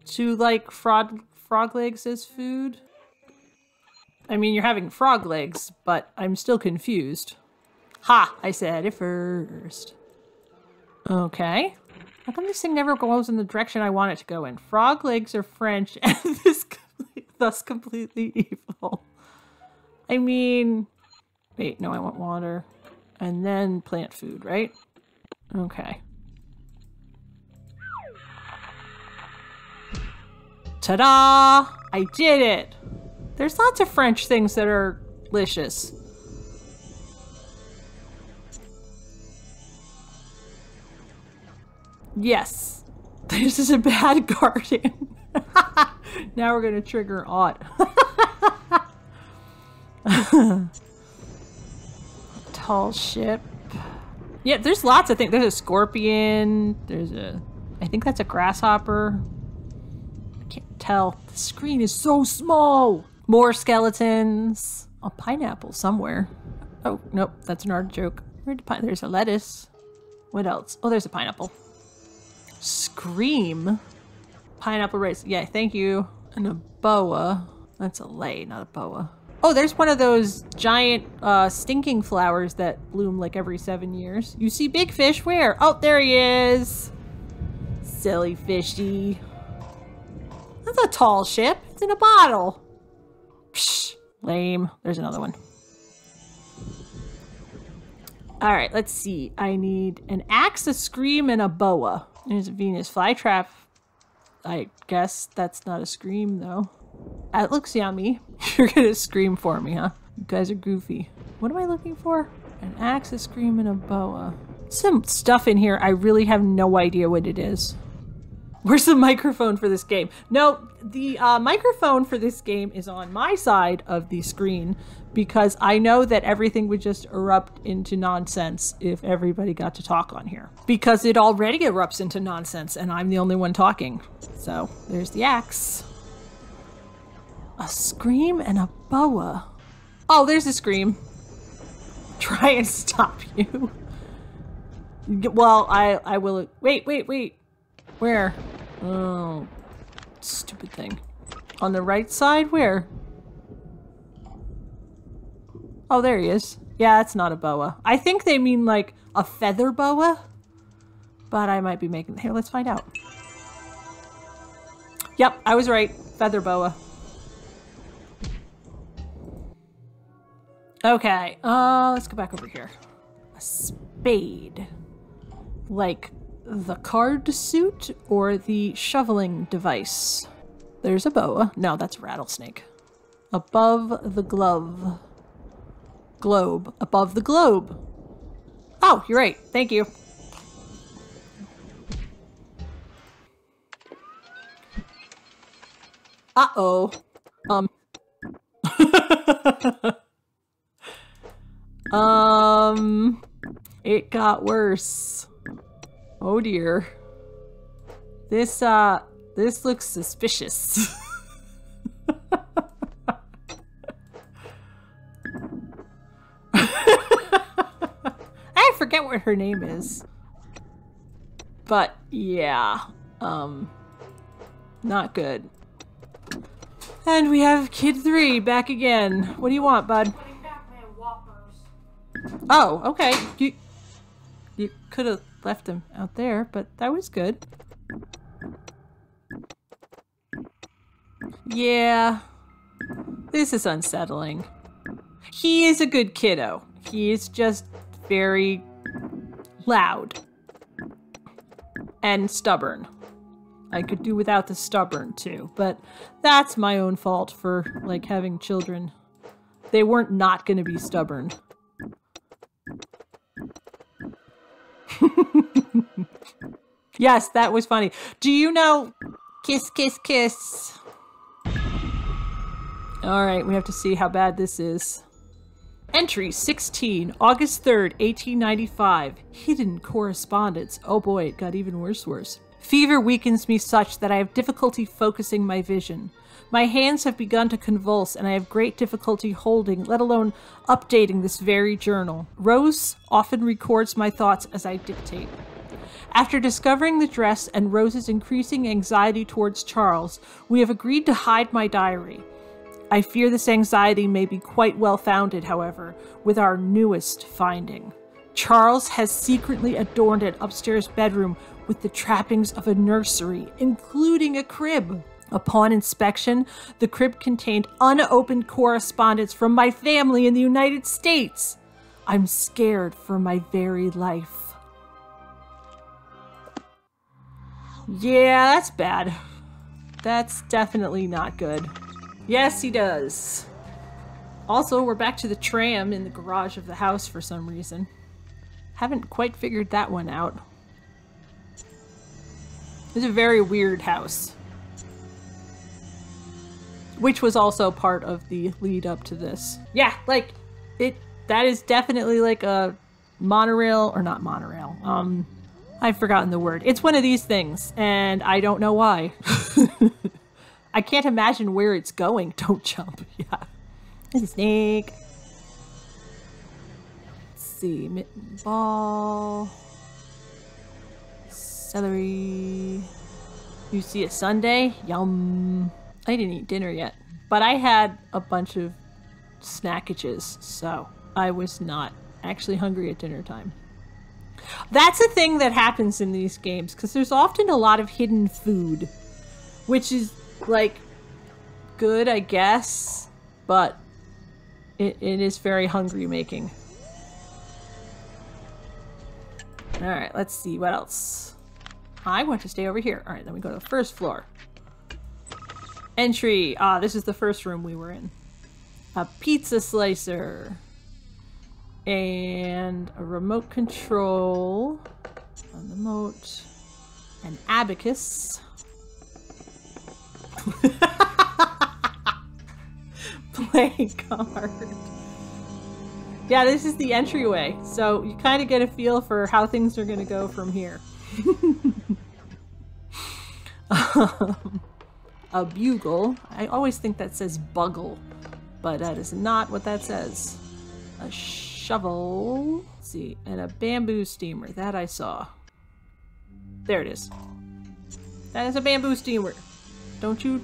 to like frog frog legs as food? I mean, you're having frog legs, but I'm still confused. Ha! I said it first. Okay. How come this thing never goes in the direction I want it to go in? Frog legs are French and this thus completely evil. I mean, wait, no, I want water. And then plant food, right? Okay. Ta-da! I did it! There's lots of French things that are delicious. Yes. This is a bad garden. now we're gonna trigger Ott. Tall ship. Yeah, there's lots of things. There's a scorpion. There's a... I think that's a grasshopper. I can't tell. The screen is so small. More skeletons. A pineapple somewhere. Oh, nope. That's an artichoke. Where'd the pine... There's a lettuce. What else? Oh, there's a pineapple. Scream. Pineapple rice. Yeah, thank you. And a boa. That's a lay, not a boa. Oh, there's one of those giant uh, stinking flowers that bloom like every seven years. You see big fish where? Oh, there he is. Silly fishy. That's a tall ship. It's in a bottle. Psh, lame. There's another one. All right, let's see. I need an axe, a scream, and a boa. There's a Venus flytrap. I guess that's not a scream, though. That looks yummy. You're gonna scream for me, huh? You guys are goofy. What am I looking for? An axe, a scream, and a boa. Some stuff in here I really have no idea what it is. Where's the microphone for this game? No, the uh, microphone for this game is on my side of the screen because I know that everything would just erupt into nonsense if everybody got to talk on here. Because it already erupts into nonsense and I'm the only one talking. So there's the axe. A scream and a boa. Oh, there's a scream. Try and stop you. Well, I I will. Wait, wait, wait. Where? Oh, stupid thing. On the right side? Where? Oh, there he is. Yeah, that's not a boa. I think they mean like a feather boa, but I might be making. Here, let's find out. Yep, I was right. Feather boa. Okay, uh, let's go back over here. A spade. Like the card suit or the shoveling device? There's a boa. No, that's rattlesnake. Above the glove. Globe. Above the globe. Oh, you're right. Thank you. Uh-oh. Um. um. It got worse. Oh dear. This, uh, this looks suspicious. I forget what her name is. But, yeah. Um, not good. And we have Kid 3 back again. What do you want, bud? Oh, okay. You, you could have left him out there, but that was good. Yeah. This is unsettling. He is a good kiddo. He is just very loud and stubborn. I could do without the stubborn too, but that's my own fault for like having children. They weren't not going to be stubborn. yes, that was funny. Do you know kiss kiss kiss? All right, we have to see how bad this is. Entry 16, August 3rd, 1895. Hidden correspondence. Oh boy, it got even worse worse. Fever weakens me such that I have difficulty focusing my vision. My hands have begun to convulse, and I have great difficulty holding, let alone updating this very journal. Rose often records my thoughts as I dictate. After discovering the dress and Rose's increasing anxiety towards Charles, we have agreed to hide my diary. I fear this anxiety may be quite well founded, however, with our newest finding. Charles has secretly adorned an upstairs bedroom with the trappings of a nursery, including a crib. Upon inspection, the crib contained unopened correspondence from my family in the United States. I'm scared for my very life. Yeah, that's bad. That's definitely not good. Yes, he does. Also, we're back to the tram in the garage of the house for some reason. Haven't quite figured that one out. It's a very weird house. Which was also part of the lead up to this. Yeah, like, it, that is definitely like a monorail, or not monorail, um, I've forgotten the word. It's one of these things, and I don't know why. I can't imagine where it's going. Don't jump. Yeah. There's a snake. Let's see. Mitten ball. Celery. You see a sundae? Yum. I didn't eat dinner yet. But I had a bunch of snackages, so I was not actually hungry at dinner time. That's a thing that happens in these games, because there's often a lot of hidden food, which is like good, I guess, but it, it is very hungry making. Alright, let's see what else. I want to stay over here. Alright, then we go to the first floor. Entry. Ah, this is the first room we were in. A pizza slicer. And a remote control. A remote. An abacus. Play card. Yeah, this is the entryway, so you kind of get a feel for how things are going to go from here. um, a bugle. I always think that says bugle, but that is not what that says. A shovel. Let's see, and a bamboo steamer. That I saw. There it is. That is a bamboo steamer. Don't you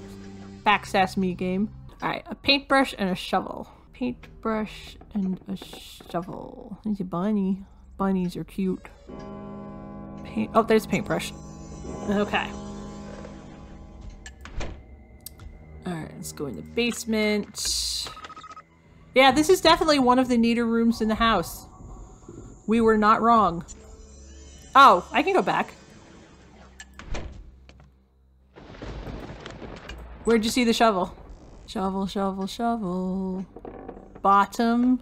backsass me, game. Alright, a paintbrush and a shovel. Paintbrush and a shovel. There's a bunny. Bunnies are cute. Paint. Oh, there's a paintbrush. Okay. Alright, let's go in the basement. Yeah, this is definitely one of the neater rooms in the house. We were not wrong. Oh, I can go back. Where'd you see the shovel? Shovel, shovel, shovel. Bottom.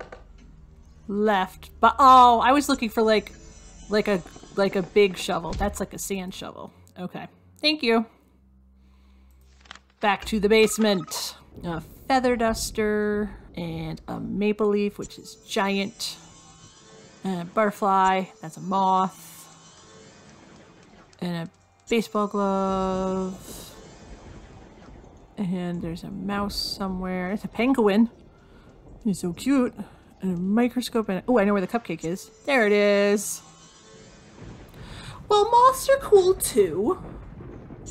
Left. But oh, I was looking for like like a like a big shovel. That's like a sand shovel. Okay. Thank you. Back to the basement. A feather duster and a maple leaf, which is giant. And a butterfly, that's a moth. And a baseball glove. And there's a mouse somewhere. It's a penguin. He's so cute. And a microscope and oh, I know where the cupcake is. There it is. Well, moths are cool too.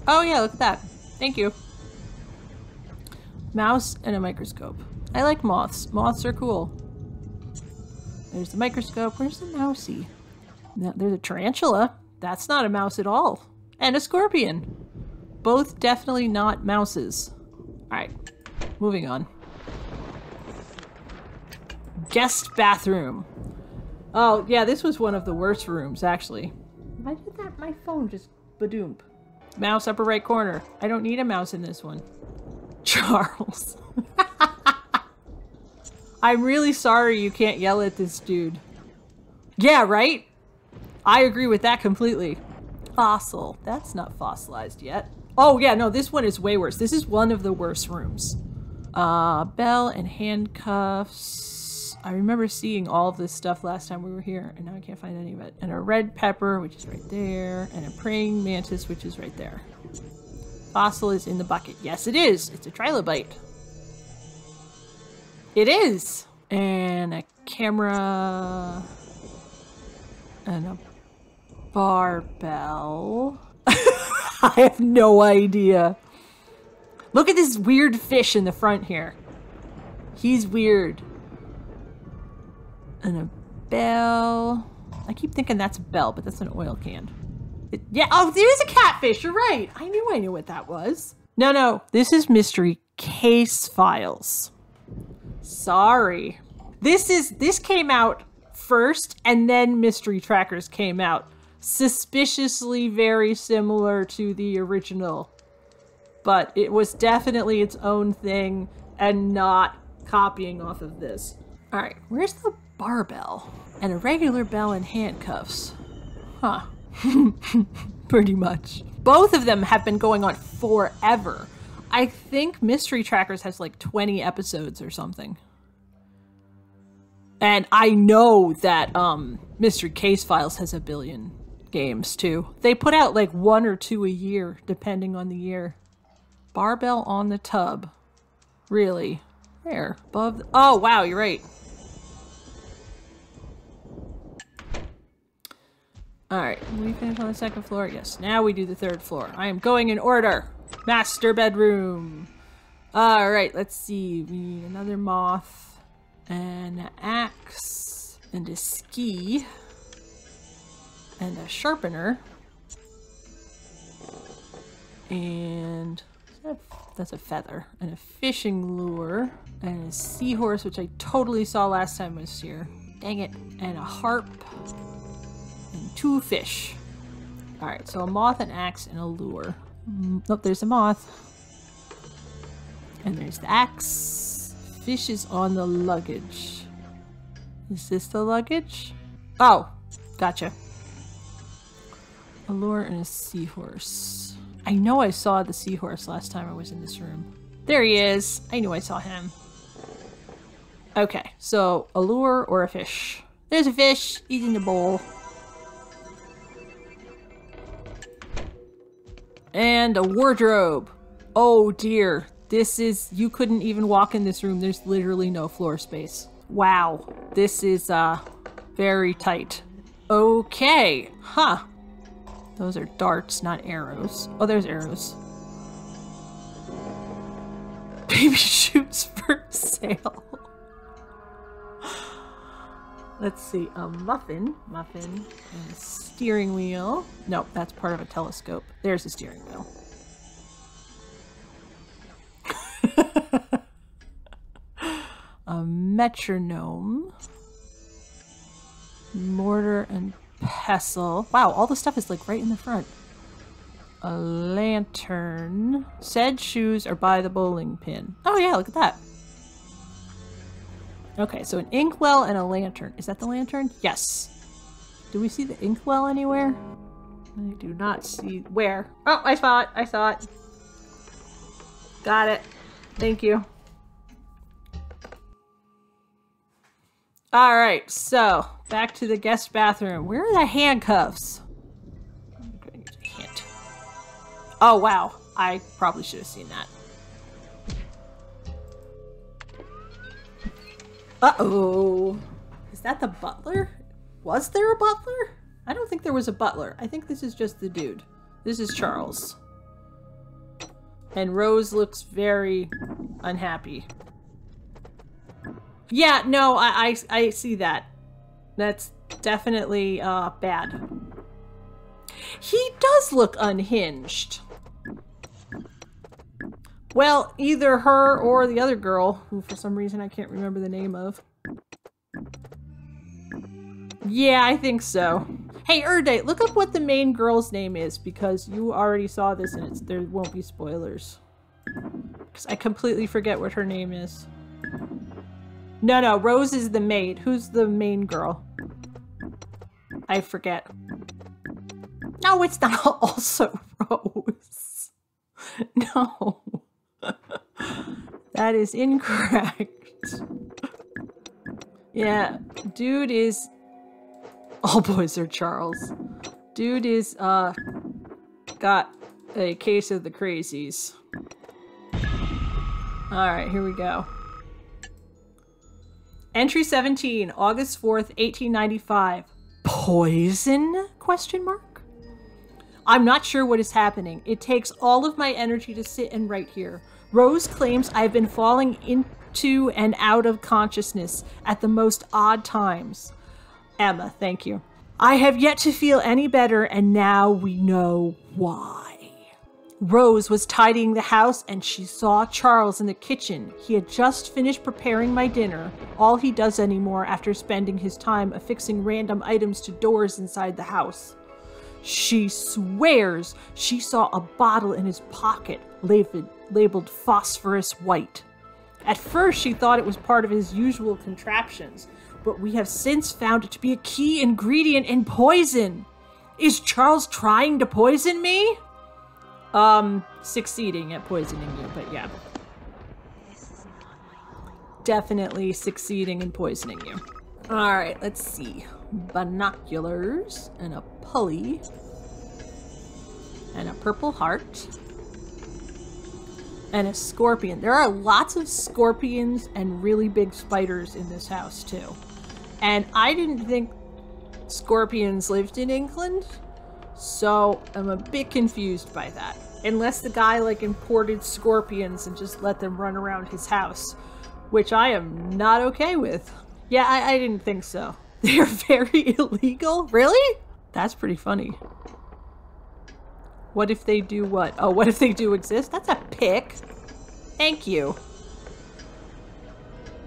Oh yeah, look at that. Thank you. Mouse and a microscope. I like moths. Moths are cool. There's the microscope. Where's the mousey? There's a tarantula. That's not a mouse at all. And a scorpion. Both definitely not mouses. Alright, moving on. Guest bathroom. Oh, yeah, this was one of the worst rooms, actually. Why did that, my phone just badoomp? Mouse upper right corner. I don't need a mouse in this one. Charles. I'm really sorry you can't yell at this dude. Yeah, right? I agree with that completely. Fossil. That's not fossilized yet. Oh, yeah, no, this one is way worse. This is one of the worst rooms. Uh, bell and handcuffs. I remember seeing all of this stuff last time we were here, and now I can't find any of it. And a red pepper, which is right there, and a praying mantis, which is right there. Fossil is in the bucket. Yes, it is. It's a trilobite. It is. And a camera. And a barbell. I have no idea. Look at this weird fish in the front here. He's weird. And a bell. I keep thinking that's a bell, but that's an oil can. Yeah, oh, there is a catfish. You're right. I knew I knew what that was. No, no, this is mystery case files. Sorry. This is this came out first and then mystery trackers came out. Suspiciously very similar to the original. But it was definitely its own thing and not copying off of this. All right, where's the barbell? And a regular bell and handcuffs. Huh. Pretty much. Both of them have been going on forever. I think Mystery Trackers has like 20 episodes or something. And I know that um Mystery Case Files has a billion games too. They put out like one or two a year depending on the year. Barbell on the tub. Really? Where? Above Oh, wow, you're right. Alright, we finish on the second floor? Yes, now we do the third floor. I am going in order. Master bedroom. Alright, let's see. We need another moth, an axe, and a ski, and a sharpener. And that's a feather, and a fishing lure, and a seahorse, which I totally saw last time I was here. Dang it. And a harp, two fish. Alright, so a moth, an axe, and a lure. Mm, Nope, there's a moth. And there's the axe. Fish is on the luggage. Is this the luggage? Oh, gotcha. A lure and a seahorse. I know I saw the seahorse last time I was in this room. There he is. I knew I saw him. Okay, so a lure or a fish. There's a fish. eating the bowl. And a wardrobe. Oh dear. This is, you couldn't even walk in this room. There's literally no floor space. Wow. This is, uh, very tight. Okay. Huh. Those are darts, not arrows. Oh, there's arrows. Baby shoots for sale. Let's see, a muffin, muffin, and steering wheel. Nope, that's part of a telescope. There's the steering wheel. a metronome, mortar and pestle. Wow, all the stuff is like right in the front. A lantern. Said shoes are by the bowling pin. Oh yeah, look at that. Okay, so an inkwell and a lantern. Is that the lantern? Yes. Do we see the inkwell anywhere? I do not see where. Oh, I saw it. I saw it. Got it. Thank you. All right, so back to the guest bathroom. Where are the handcuffs? Oh wow, I probably should have seen that. Uh-oh. Is that the butler? Was there a butler? I don't think there was a butler. I think this is just the dude. This is Charles. And Rose looks very unhappy. Yeah, no, I, I, I see that. That's definitely uh, bad. He does look unhinged. Well, either her or the other girl, who for some reason I can't remember the name of. Yeah, I think so. Hey, Erde, look up what the main girl's name is because you already saw this and it's, there won't be spoilers. Because I completely forget what her name is. No, no, Rose is the maid. Who's the main girl? I forget. No, it's not also Rose. No. that is incorrect. Yeah, dude is... All boys are Charles. Dude is, uh, got a case of the crazies. Alright, here we go. Entry 17, August 4th, 1895. Poison? Question mark? I'm not sure what is happening. It takes all of my energy to sit and write here. Rose claims I've been falling into and out of consciousness at the most odd times. Emma, thank you. I have yet to feel any better, and now we know why. Rose was tidying the house and she saw Charles in the kitchen. He had just finished preparing my dinner, all he does anymore after spending his time affixing random items to doors inside the house. She swears she saw a bottle in his pocket labeled, labeled phosphorus white. At first, she thought it was part of his usual contraptions, but we have since found it to be a key ingredient in poison. Is Charles trying to poison me? Um, succeeding at poisoning you, but yeah. Definitely succeeding in poisoning you. Alright, let's see. Binoculars and a pulley. And a purple heart. And a scorpion. There are lots of scorpions and really big spiders in this house, too. And I didn't think scorpions lived in England. So I'm a bit confused by that. Unless the guy like imported scorpions and just let them run around his house, which I am not okay with. Yeah, I, I didn't think so. They're very illegal? Really? That's pretty funny. What if they do what? Oh, what if they do exist? That's a pick. Thank you.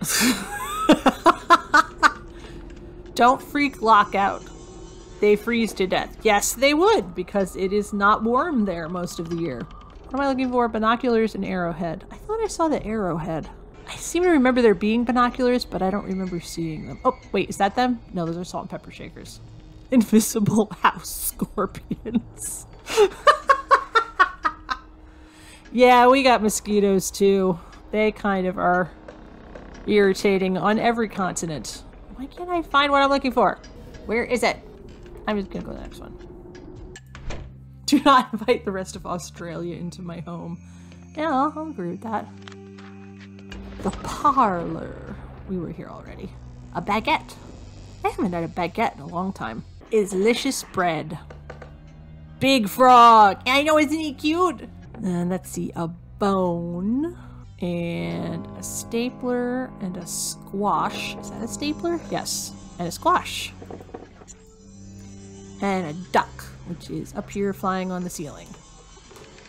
Don't freak Locke out they freeze to death. Yes, they would, because it is not warm there most of the year. What am I looking for? Binoculars and arrowhead. I thought I saw the arrowhead. I seem to remember there being binoculars, but I don't remember seeing them. Oh, wait, is that them? No, those are salt and pepper shakers. Invisible house scorpions. yeah, we got mosquitoes too. They kind of are irritating on every continent. Why can't I find what I'm looking for? Where is it? I'm just gonna go to the next one. Do not invite the rest of Australia into my home. Yeah, I'll, agree with that. The parlor. We were here already. A baguette. I haven't had a baguette in a long time. Is delicious bread. Big frog. I know, isn't he cute? And let's see, a bone and a stapler and a squash. Is that a stapler? Yes, and a squash and a duck, which is up here flying on the ceiling.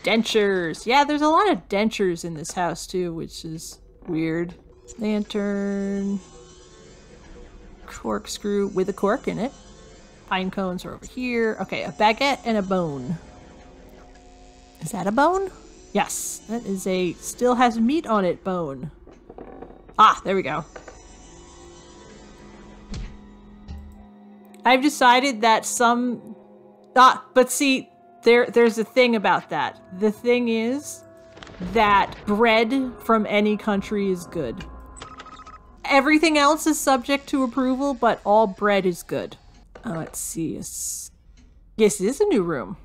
Dentures. Yeah, there's a lot of dentures in this house too, which is weird. Lantern. Corkscrew with a cork in it. Pine cones are over here. Okay, a baguette and a bone. Is that a bone? Yes, that is a still has meat on it bone. Ah, there we go. I've decided that some ah, but see, there there's a thing about that. The thing is that bread from any country is good. Everything else is subject to approval, but all bread is good. Uh, let's see. Yes, this is a new room.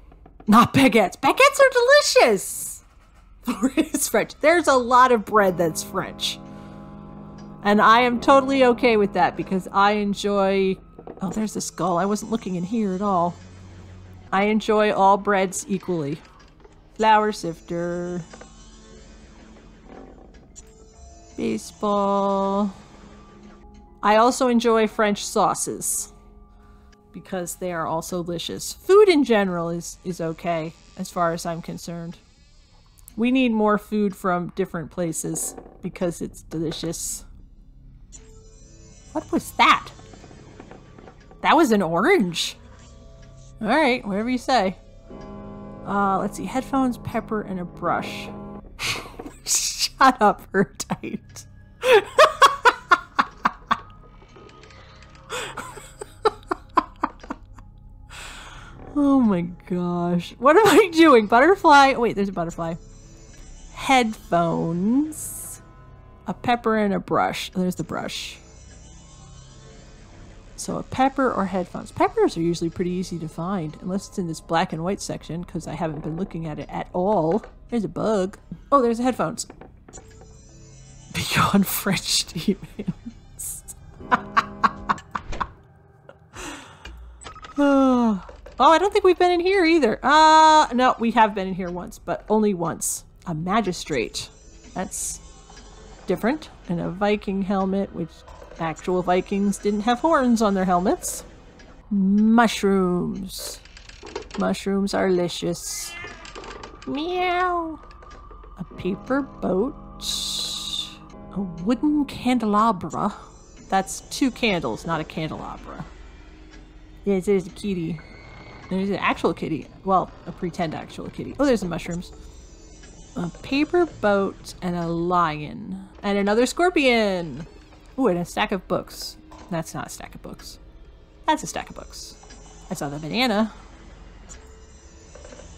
Not baguettes. Baguettes are delicious. It's French. There's a lot of bread that's French. And I am totally okay with that because I enjoy Oh, there's the skull. I wasn't looking in here at all. I enjoy all breads equally. Flour sifter. Baseball. I also enjoy French sauces because they are also delicious. Food in general is, is okay as far as I'm concerned. We need more food from different places because it's delicious. What was that? That was an orange. All right, whatever you say. Uh, let's see. Headphones, pepper, and a brush. Shut up, her tight. oh my gosh. What am I doing? Butterfly. Wait, there's a butterfly. Headphones, a pepper, and a brush. There's the brush. So a pepper or headphones. Peppers are usually pretty easy to find, unless it's in this black and white section, because I haven't been looking at it at all. There's a bug. Oh, there's the headphones. Beyond French demons. oh, I don't think we've been in here either. Uh, no, we have been in here once, but only once. A magistrate. That's different. And a Viking helmet, which actual Vikings didn't have horns on their helmets. Mushrooms. Mushrooms are delicious. Meow. A paper boat. A wooden candelabra. That's two candles, not a candelabra. Yes, there's a kitty. There's an actual kitty. Well, a pretend actual kitty. Oh, there's the mushrooms. A paper boat and a lion. And another scorpion. Ooh, and a stack of books. That's not a stack of books. That's a stack of books. I saw the banana.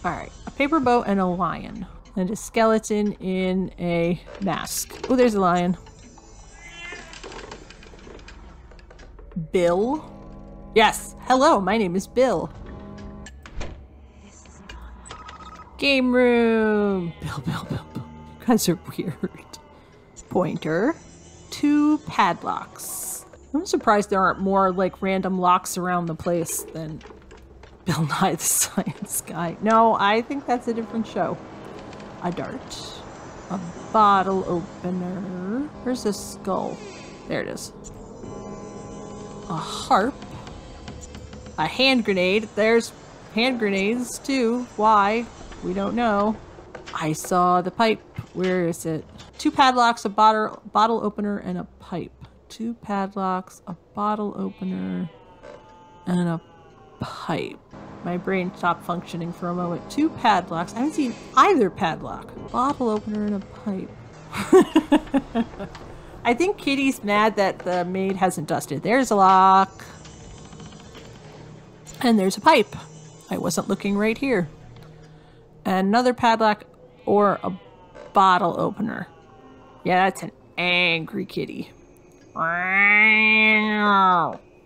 Alright, a paper boat and a lion. And a skeleton in a mask. Oh, there's a lion. Bill? Yes, hello, my name is Bill. Game room! Bill, Bill, Bill, Bill. You guys are weird. Pointer two padlocks. I'm surprised there aren't more like random locks around the place than Bill Nye the Science Guy. No, I think that's a different show. A dart. A bottle opener. Where's the skull? There it is. A harp. A hand grenade. There's hand grenades too. Why? We don't know. I saw the pipe. Where is it? Two padlocks, a bottle, bottle opener, and a pipe. Two padlocks, a bottle opener, and a pipe. My brain stopped functioning for a moment. Two padlocks. I haven't seen either padlock. Bottle opener and a pipe. I think Kitty's mad that the maid hasn't dusted. There's a lock. And there's a pipe. I wasn't looking right here. Another padlock or a bottle opener. Yeah, that's an angry kitty.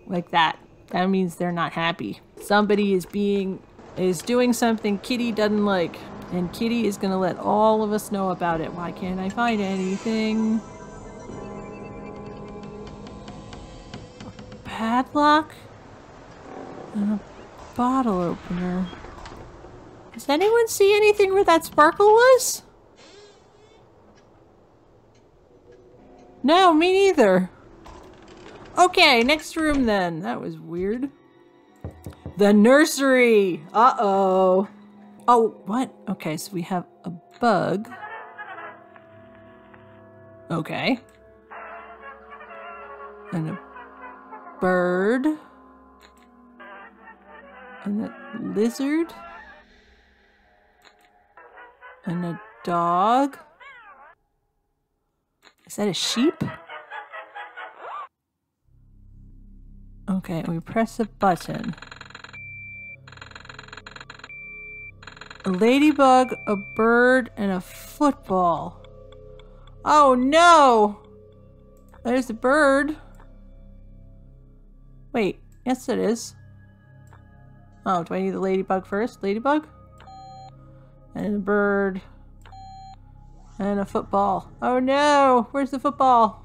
Like that. That means they're not happy. Somebody is being is doing something Kitty doesn't like. And Kitty is gonna let all of us know about it. Why can't I find anything? Padlock? And a bottle opener. Does anyone see anything where that sparkle was? No, me neither. Okay, next room then. That was weird. The nursery. Uh-oh. Oh, what? Okay, so we have a bug. Okay. And a bird. And a lizard. And a dog. Is that a sheep? Okay, we press a button. A ladybug, a bird, and a football. Oh no! There's the bird. Wait, yes it is. Oh, do I need the ladybug first? Ladybug? And a bird. And a football. Oh no! Where's the football?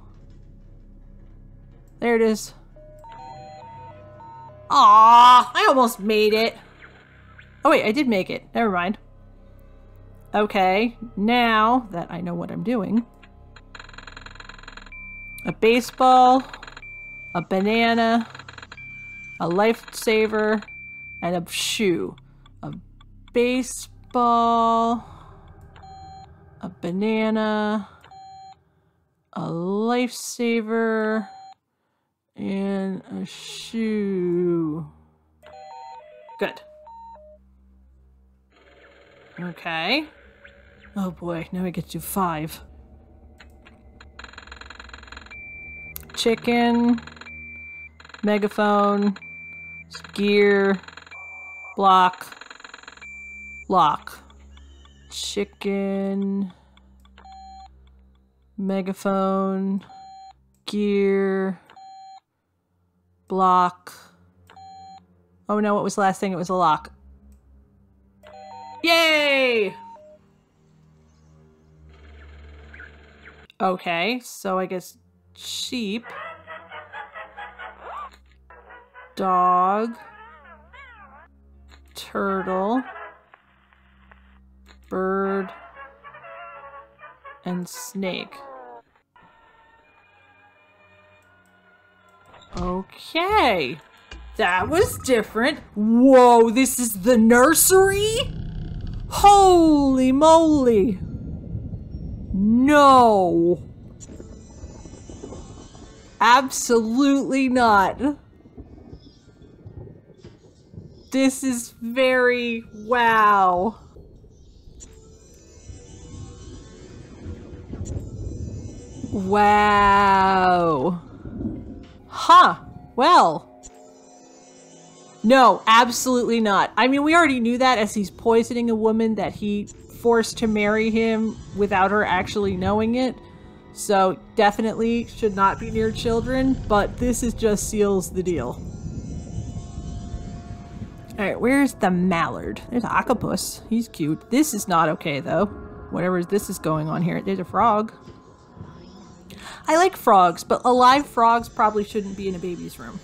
There it is. Ah, I almost made it. Oh wait, I did make it. Never mind. Okay, now that I know what I'm doing. A baseball, a banana, a lifesaver, and a shoe. A baseball a banana, a lifesaver, and a shoe. Good. Okay. Oh boy, now we get to five. Chicken, megaphone, gear, block, lock. Chicken, megaphone, gear, block. Oh no, what was the last thing? It was a lock. Yay! Okay, so I guess sheep, dog, turtle, bird, and snake. Okay. That was different. Whoa, this is the nursery? Holy moly. No. Absolutely not. This is very wow. Wow. Huh. Well. No, absolutely not. I mean, we already knew that as he's poisoning a woman that he forced to marry him without her actually knowing it. So definitely should not be near children, but this is just seals the deal. Alright, where's the mallard? There's Octopus. He's cute. This is not okay, though. Whatever this is going on here. There's a frog. I like frogs, but alive frogs probably shouldn't be in a baby's room.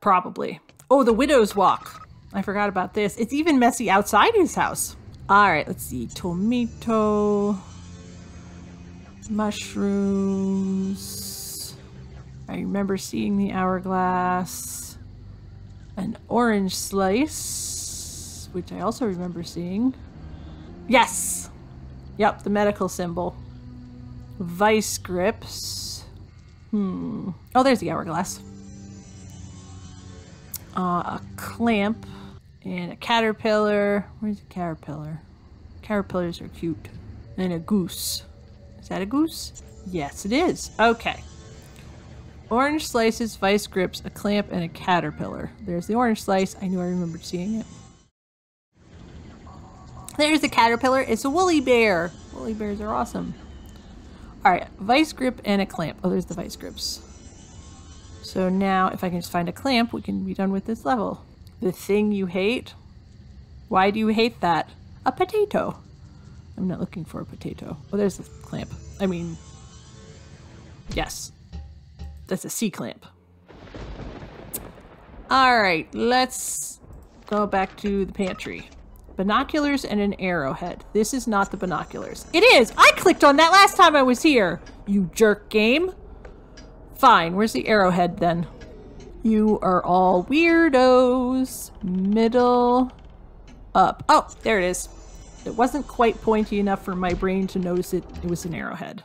Probably. Oh, the widow's walk. I forgot about this. It's even messy outside his house. All right, let's see. Tomato. Mushrooms. I remember seeing the hourglass. An orange slice, which I also remember seeing. Yes! Yep, the medical symbol. Vice grips. Hmm. Oh, there's the hourglass. Uh, a clamp and a caterpillar. Where's the caterpillar? Caterpillars are cute. And a goose. Is that a goose? Yes, it is. Okay. Orange slices, vice grips, a clamp, and a caterpillar. There's the orange slice. I knew I remembered seeing it. There's the caterpillar. It's a woolly bear. Woolly bears are awesome. All right, vice grip and a clamp. Oh, there's the vice grips. So now if I can just find a clamp, we can be done with this level. The thing you hate? Why do you hate that? A potato. I'm not looking for a potato. Oh, there's the clamp. I mean, yes. That's a C clamp. All right, let's go back to the pantry. Binoculars and an arrowhead. This is not the binoculars. It is! I clicked on that last time I was here, you jerk game. Fine, where's the arrowhead then? You are all weirdos. Middle up. Oh, there it is. It wasn't quite pointy enough for my brain to notice it. It was an arrowhead.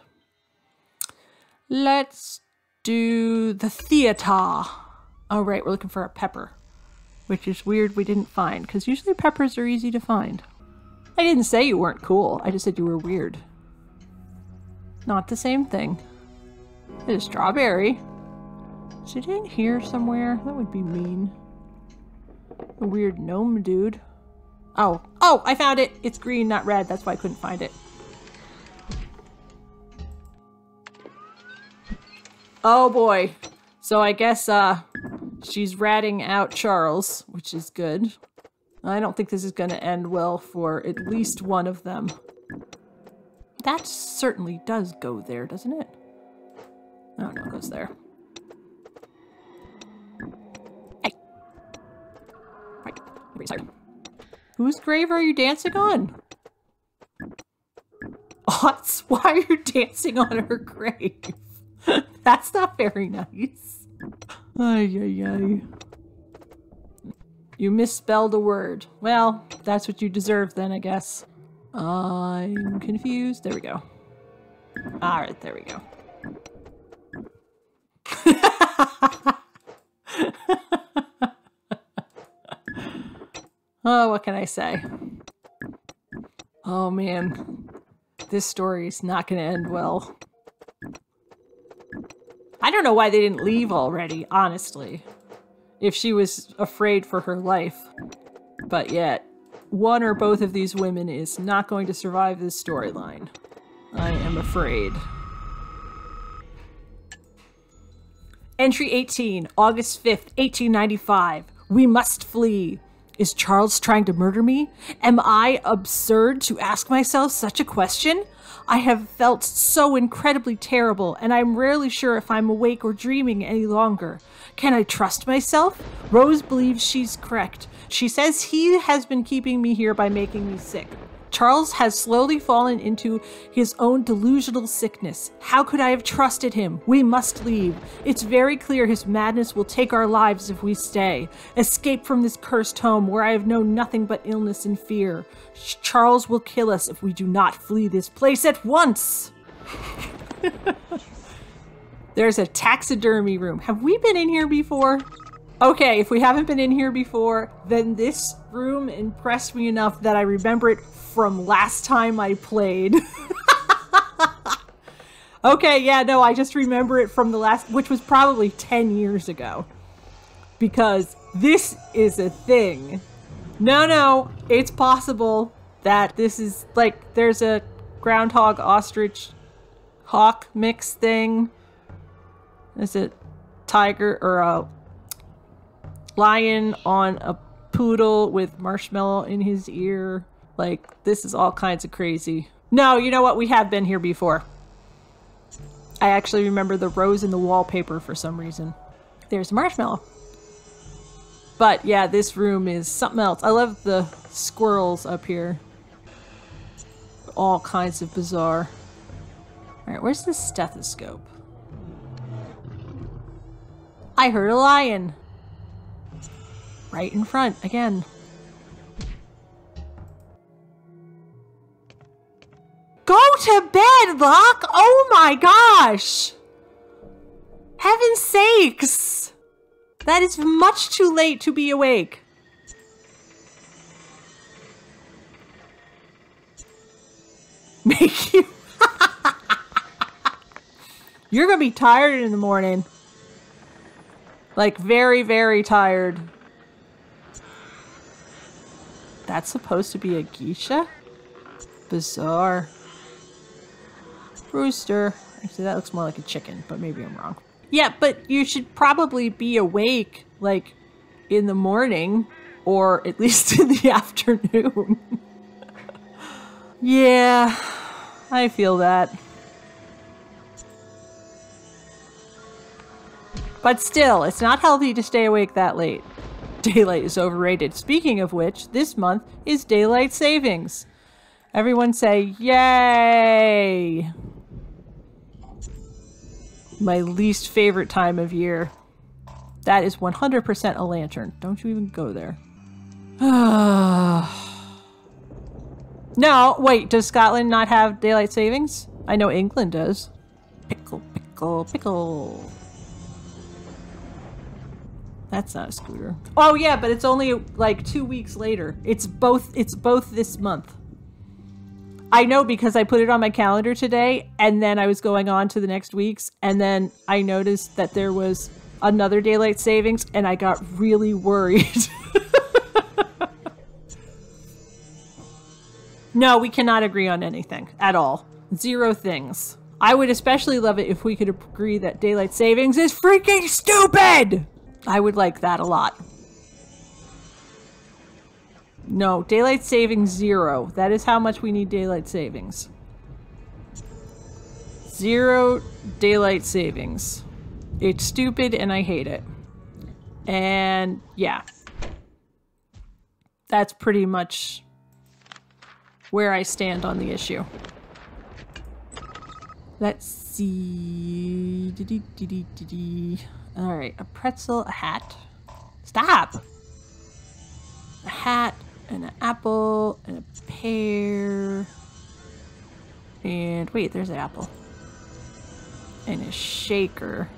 Let's do the theater. Oh, right, we're looking for a pepper, which is weird we didn't find, because usually peppers are easy to find. I didn't say you weren't cool. I just said you were weird. Not the same thing. There's strawberry. Is it in here somewhere? That would be mean. A weird gnome dude. Oh, oh, I found it. It's green, not red. That's why I couldn't find it. Oh boy. So I guess uh she's ratting out Charles, which is good. I don't think this is going to end well for at least one of them. That certainly does go there, doesn't it? Oh no, it goes there. Hey. Right. Whose grave are you dancing on? Ots, why are you dancing on her grave? That's not very nice. Ay, ay, ay. You misspelled a word. Well, that's what you deserve then, I guess. I'm confused. There we go. Alright, there we go. Oh, what can I say? Oh man, this story is not going to end well. I don't know why they didn't leave already, honestly. If she was afraid for her life. But yet, one or both of these women is not going to survive this storyline. I am afraid. Entry 18, August 5th, 1895. We must flee. Is Charles trying to murder me? Am I absurd to ask myself such a question? I have felt so incredibly terrible, and I'm rarely sure if I'm awake or dreaming any longer. Can I trust myself? Rose believes she's correct. She says he has been keeping me here by making me sick. Charles has slowly fallen into his own delusional sickness. How could I have trusted him? We must leave. It's very clear his madness will take our lives if we stay. Escape from this cursed home where I have known nothing but illness and fear. Charles will kill us if we do not flee this place at once. There's a taxidermy room. Have we been in here before? Okay, if we haven't been in here before, then this room impressed me enough that I remember it from last time I played. okay, yeah, no, I just remember it from the last, which was probably 10 years ago. Because this is a thing. No, no, it's possible that this is like, there's a groundhog, ostrich, hawk mix thing. Is it tiger or a lion on a poodle with marshmallow in his ear? Like, this is all kinds of crazy. No, you know what? We have been here before. I actually remember the rose in the wallpaper for some reason. There's marshmallow. But yeah, this room is something else. I love the squirrels up here. All kinds of bizarre. Alright, where's the stethoscope? I heard a lion. Right in front, again. Go to bed, Locke! Oh my gosh! Heaven's sakes! That is much too late to be awake. Make you... You're gonna be tired in the morning. Like, very, very tired. That's supposed to be a geisha? Bizarre. Rooster. Actually, that looks more like a chicken, but maybe I'm wrong. Yeah, but you should probably be awake, like, in the morning, or at least in the afternoon. yeah, I feel that. But still, it's not healthy to stay awake that late. Daylight is overrated. Speaking of which, this month is daylight savings. Everyone say, yay! My least favorite time of year. That is 100% a lantern. Don't you even go there. no, wait, does Scotland not have daylight savings? I know England does. Pickle, pickle, pickle. That's not a scooter. Oh yeah, but it's only like two weeks later. It's both, it's both this month. I know because I put it on my calendar today and then I was going on to the next week's and then I noticed that there was another daylight savings and I got really worried. no, we cannot agree on anything at all. Zero things. I would especially love it if we could agree that daylight savings is freaking stupid! I would like that a lot. No, daylight savings zero. That is how much we need daylight savings. Zero daylight savings. It's stupid and I hate it. And yeah. That's pretty much where I stand on the issue. Let's see. Alright, a pretzel, a hat. Stop! A hat, and an apple and a pear. And wait, there's an apple. And a shaker.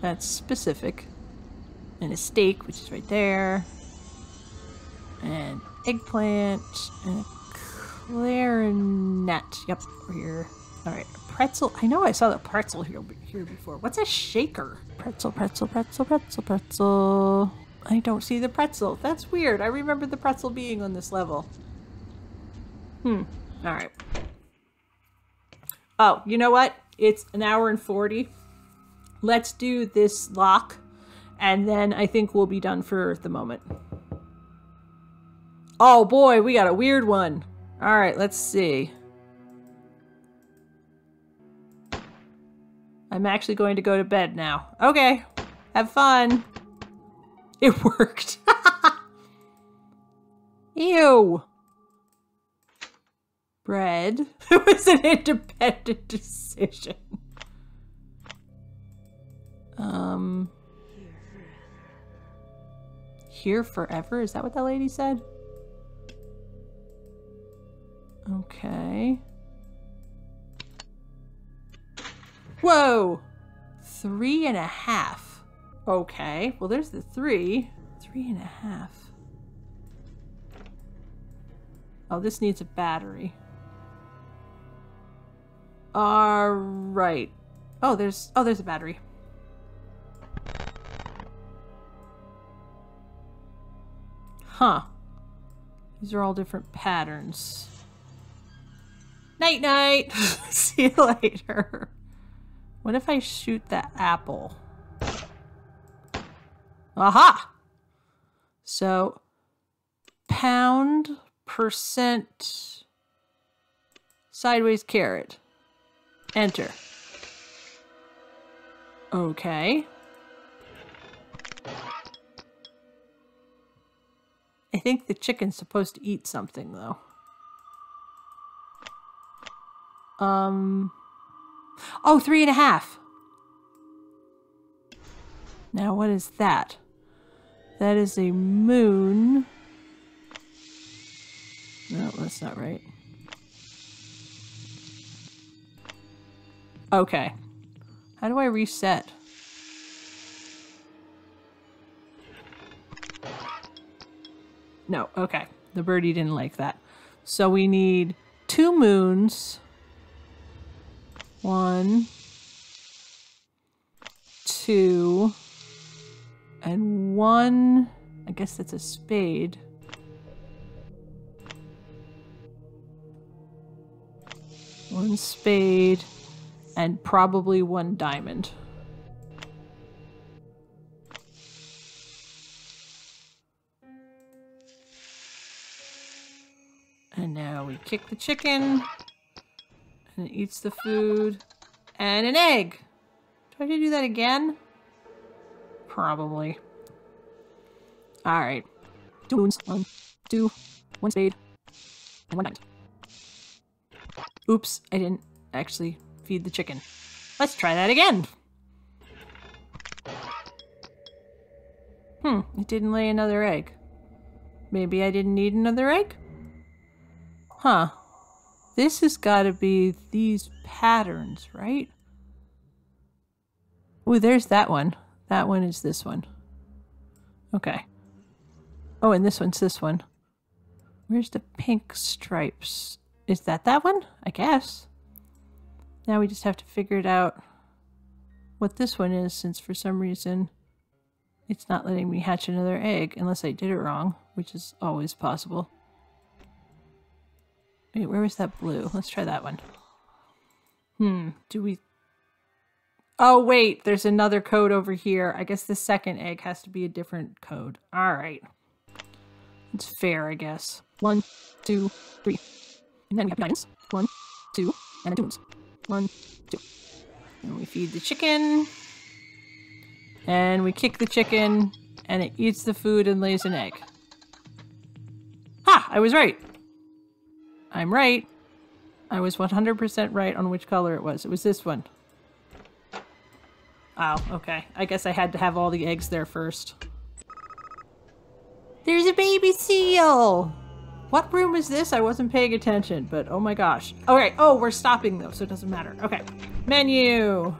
That's specific. And a steak, which is right there. and eggplant and a clarinet. Yep, we're here. All right, pretzel. I know I saw the pretzel here here before. What's a shaker? Pretzel, pretzel, pretzel, pretzel, pretzel. I don't see the pretzel. That's weird. I remember the pretzel being on this level. Hmm. All right. Oh, you know what? It's an hour and 40. Let's do this lock, and then I think we'll be done for the moment. Oh boy, we got a weird one. All right, let's see. I'm actually going to go to bed now. Okay, have fun. It worked. Ew. Bread. It was an independent decision. Um. Here forever? Is that what that lady said? Okay. Whoa! Three and a half. Okay, well there's the three. Three and a half. Oh, this needs a battery. Alright. Oh, there's oh there's a battery. Huh. These are all different patterns. Night night! See you later. What if I shoot the apple? Aha! So, pound percent sideways caret. Enter. Okay. I think the chicken's supposed to eat something, though. Um... Oh, three and a half. Now, what is that? That is a moon. No, that's not right. Okay. How do I reset? No, okay. The birdie didn't like that. So we need two moons. One, two, and one, I guess that's a spade. One spade and probably one diamond. And now we kick the chicken. And it eats the food. And an egg. Do I to do that again? Probably. Alright. Two moons. One, two, one spade, and one diamond. Oops, I didn't actually feed the chicken. Let's try that again. Hmm, it didn't lay another egg. Maybe I didn't need another egg? Huh. This has got to be these patterns, right? Oh, there's that one. That one is this one. Okay. Oh, and this one's this one. Where's the pink stripes? Is that that one? I guess. Now we just have to figure it out what this one is since for some reason it's not letting me hatch another egg unless I did it wrong, which is always possible. Wait, where was that blue? Let's try that one. Hmm, do we... Oh, wait, there's another code over here. I guess the second egg has to be a different code. All right. It's fair, I guess. One, two, three. And then we have nines. One, two, and. One, two. And we feed the chicken. And we kick the chicken. And it eats the food and lays an egg. Ha! I was right. I'm right. I was 100% right on which color it was. It was this one. Oh, okay. I guess I had to have all the eggs there first. There's a baby seal! What room is this? I wasn't paying attention, but oh my gosh. Okay, oh, we're stopping though, so it doesn't matter. Okay, menu.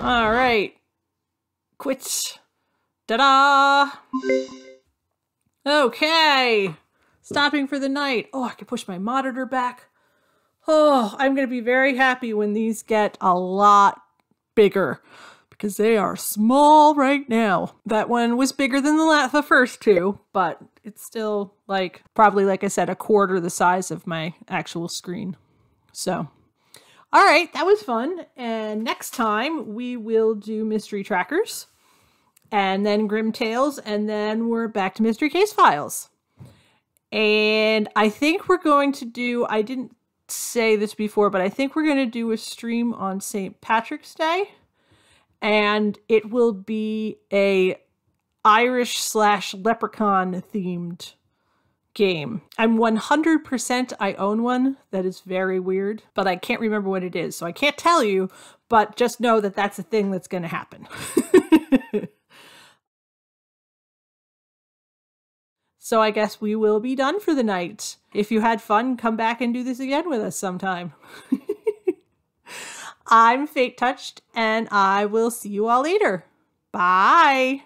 All right. Quit. Ta-da! Okay. Stopping for the night. Oh, I can push my monitor back. Oh, I'm going to be very happy when these get a lot bigger because they are small right now. That one was bigger than the, the first two, but it's still like probably, like I said, a quarter the size of my actual screen. So, all right, that was fun. And next time we will do mystery trackers and then Grim Tales, and then we're back to Mystery Case Files. And I think we're going to do, I didn't say this before, but I think we're going to do a stream on St. Patrick's Day. And it will be a Irish slash leprechaun themed game. I'm 100% I own one that is very weird, but I can't remember what it is. So I can't tell you, but just know that that's a thing that's going to happen. So I guess we will be done for the night. If you had fun, come back and do this again with us sometime. I'm Fate Touched, and I will see you all later. Bye.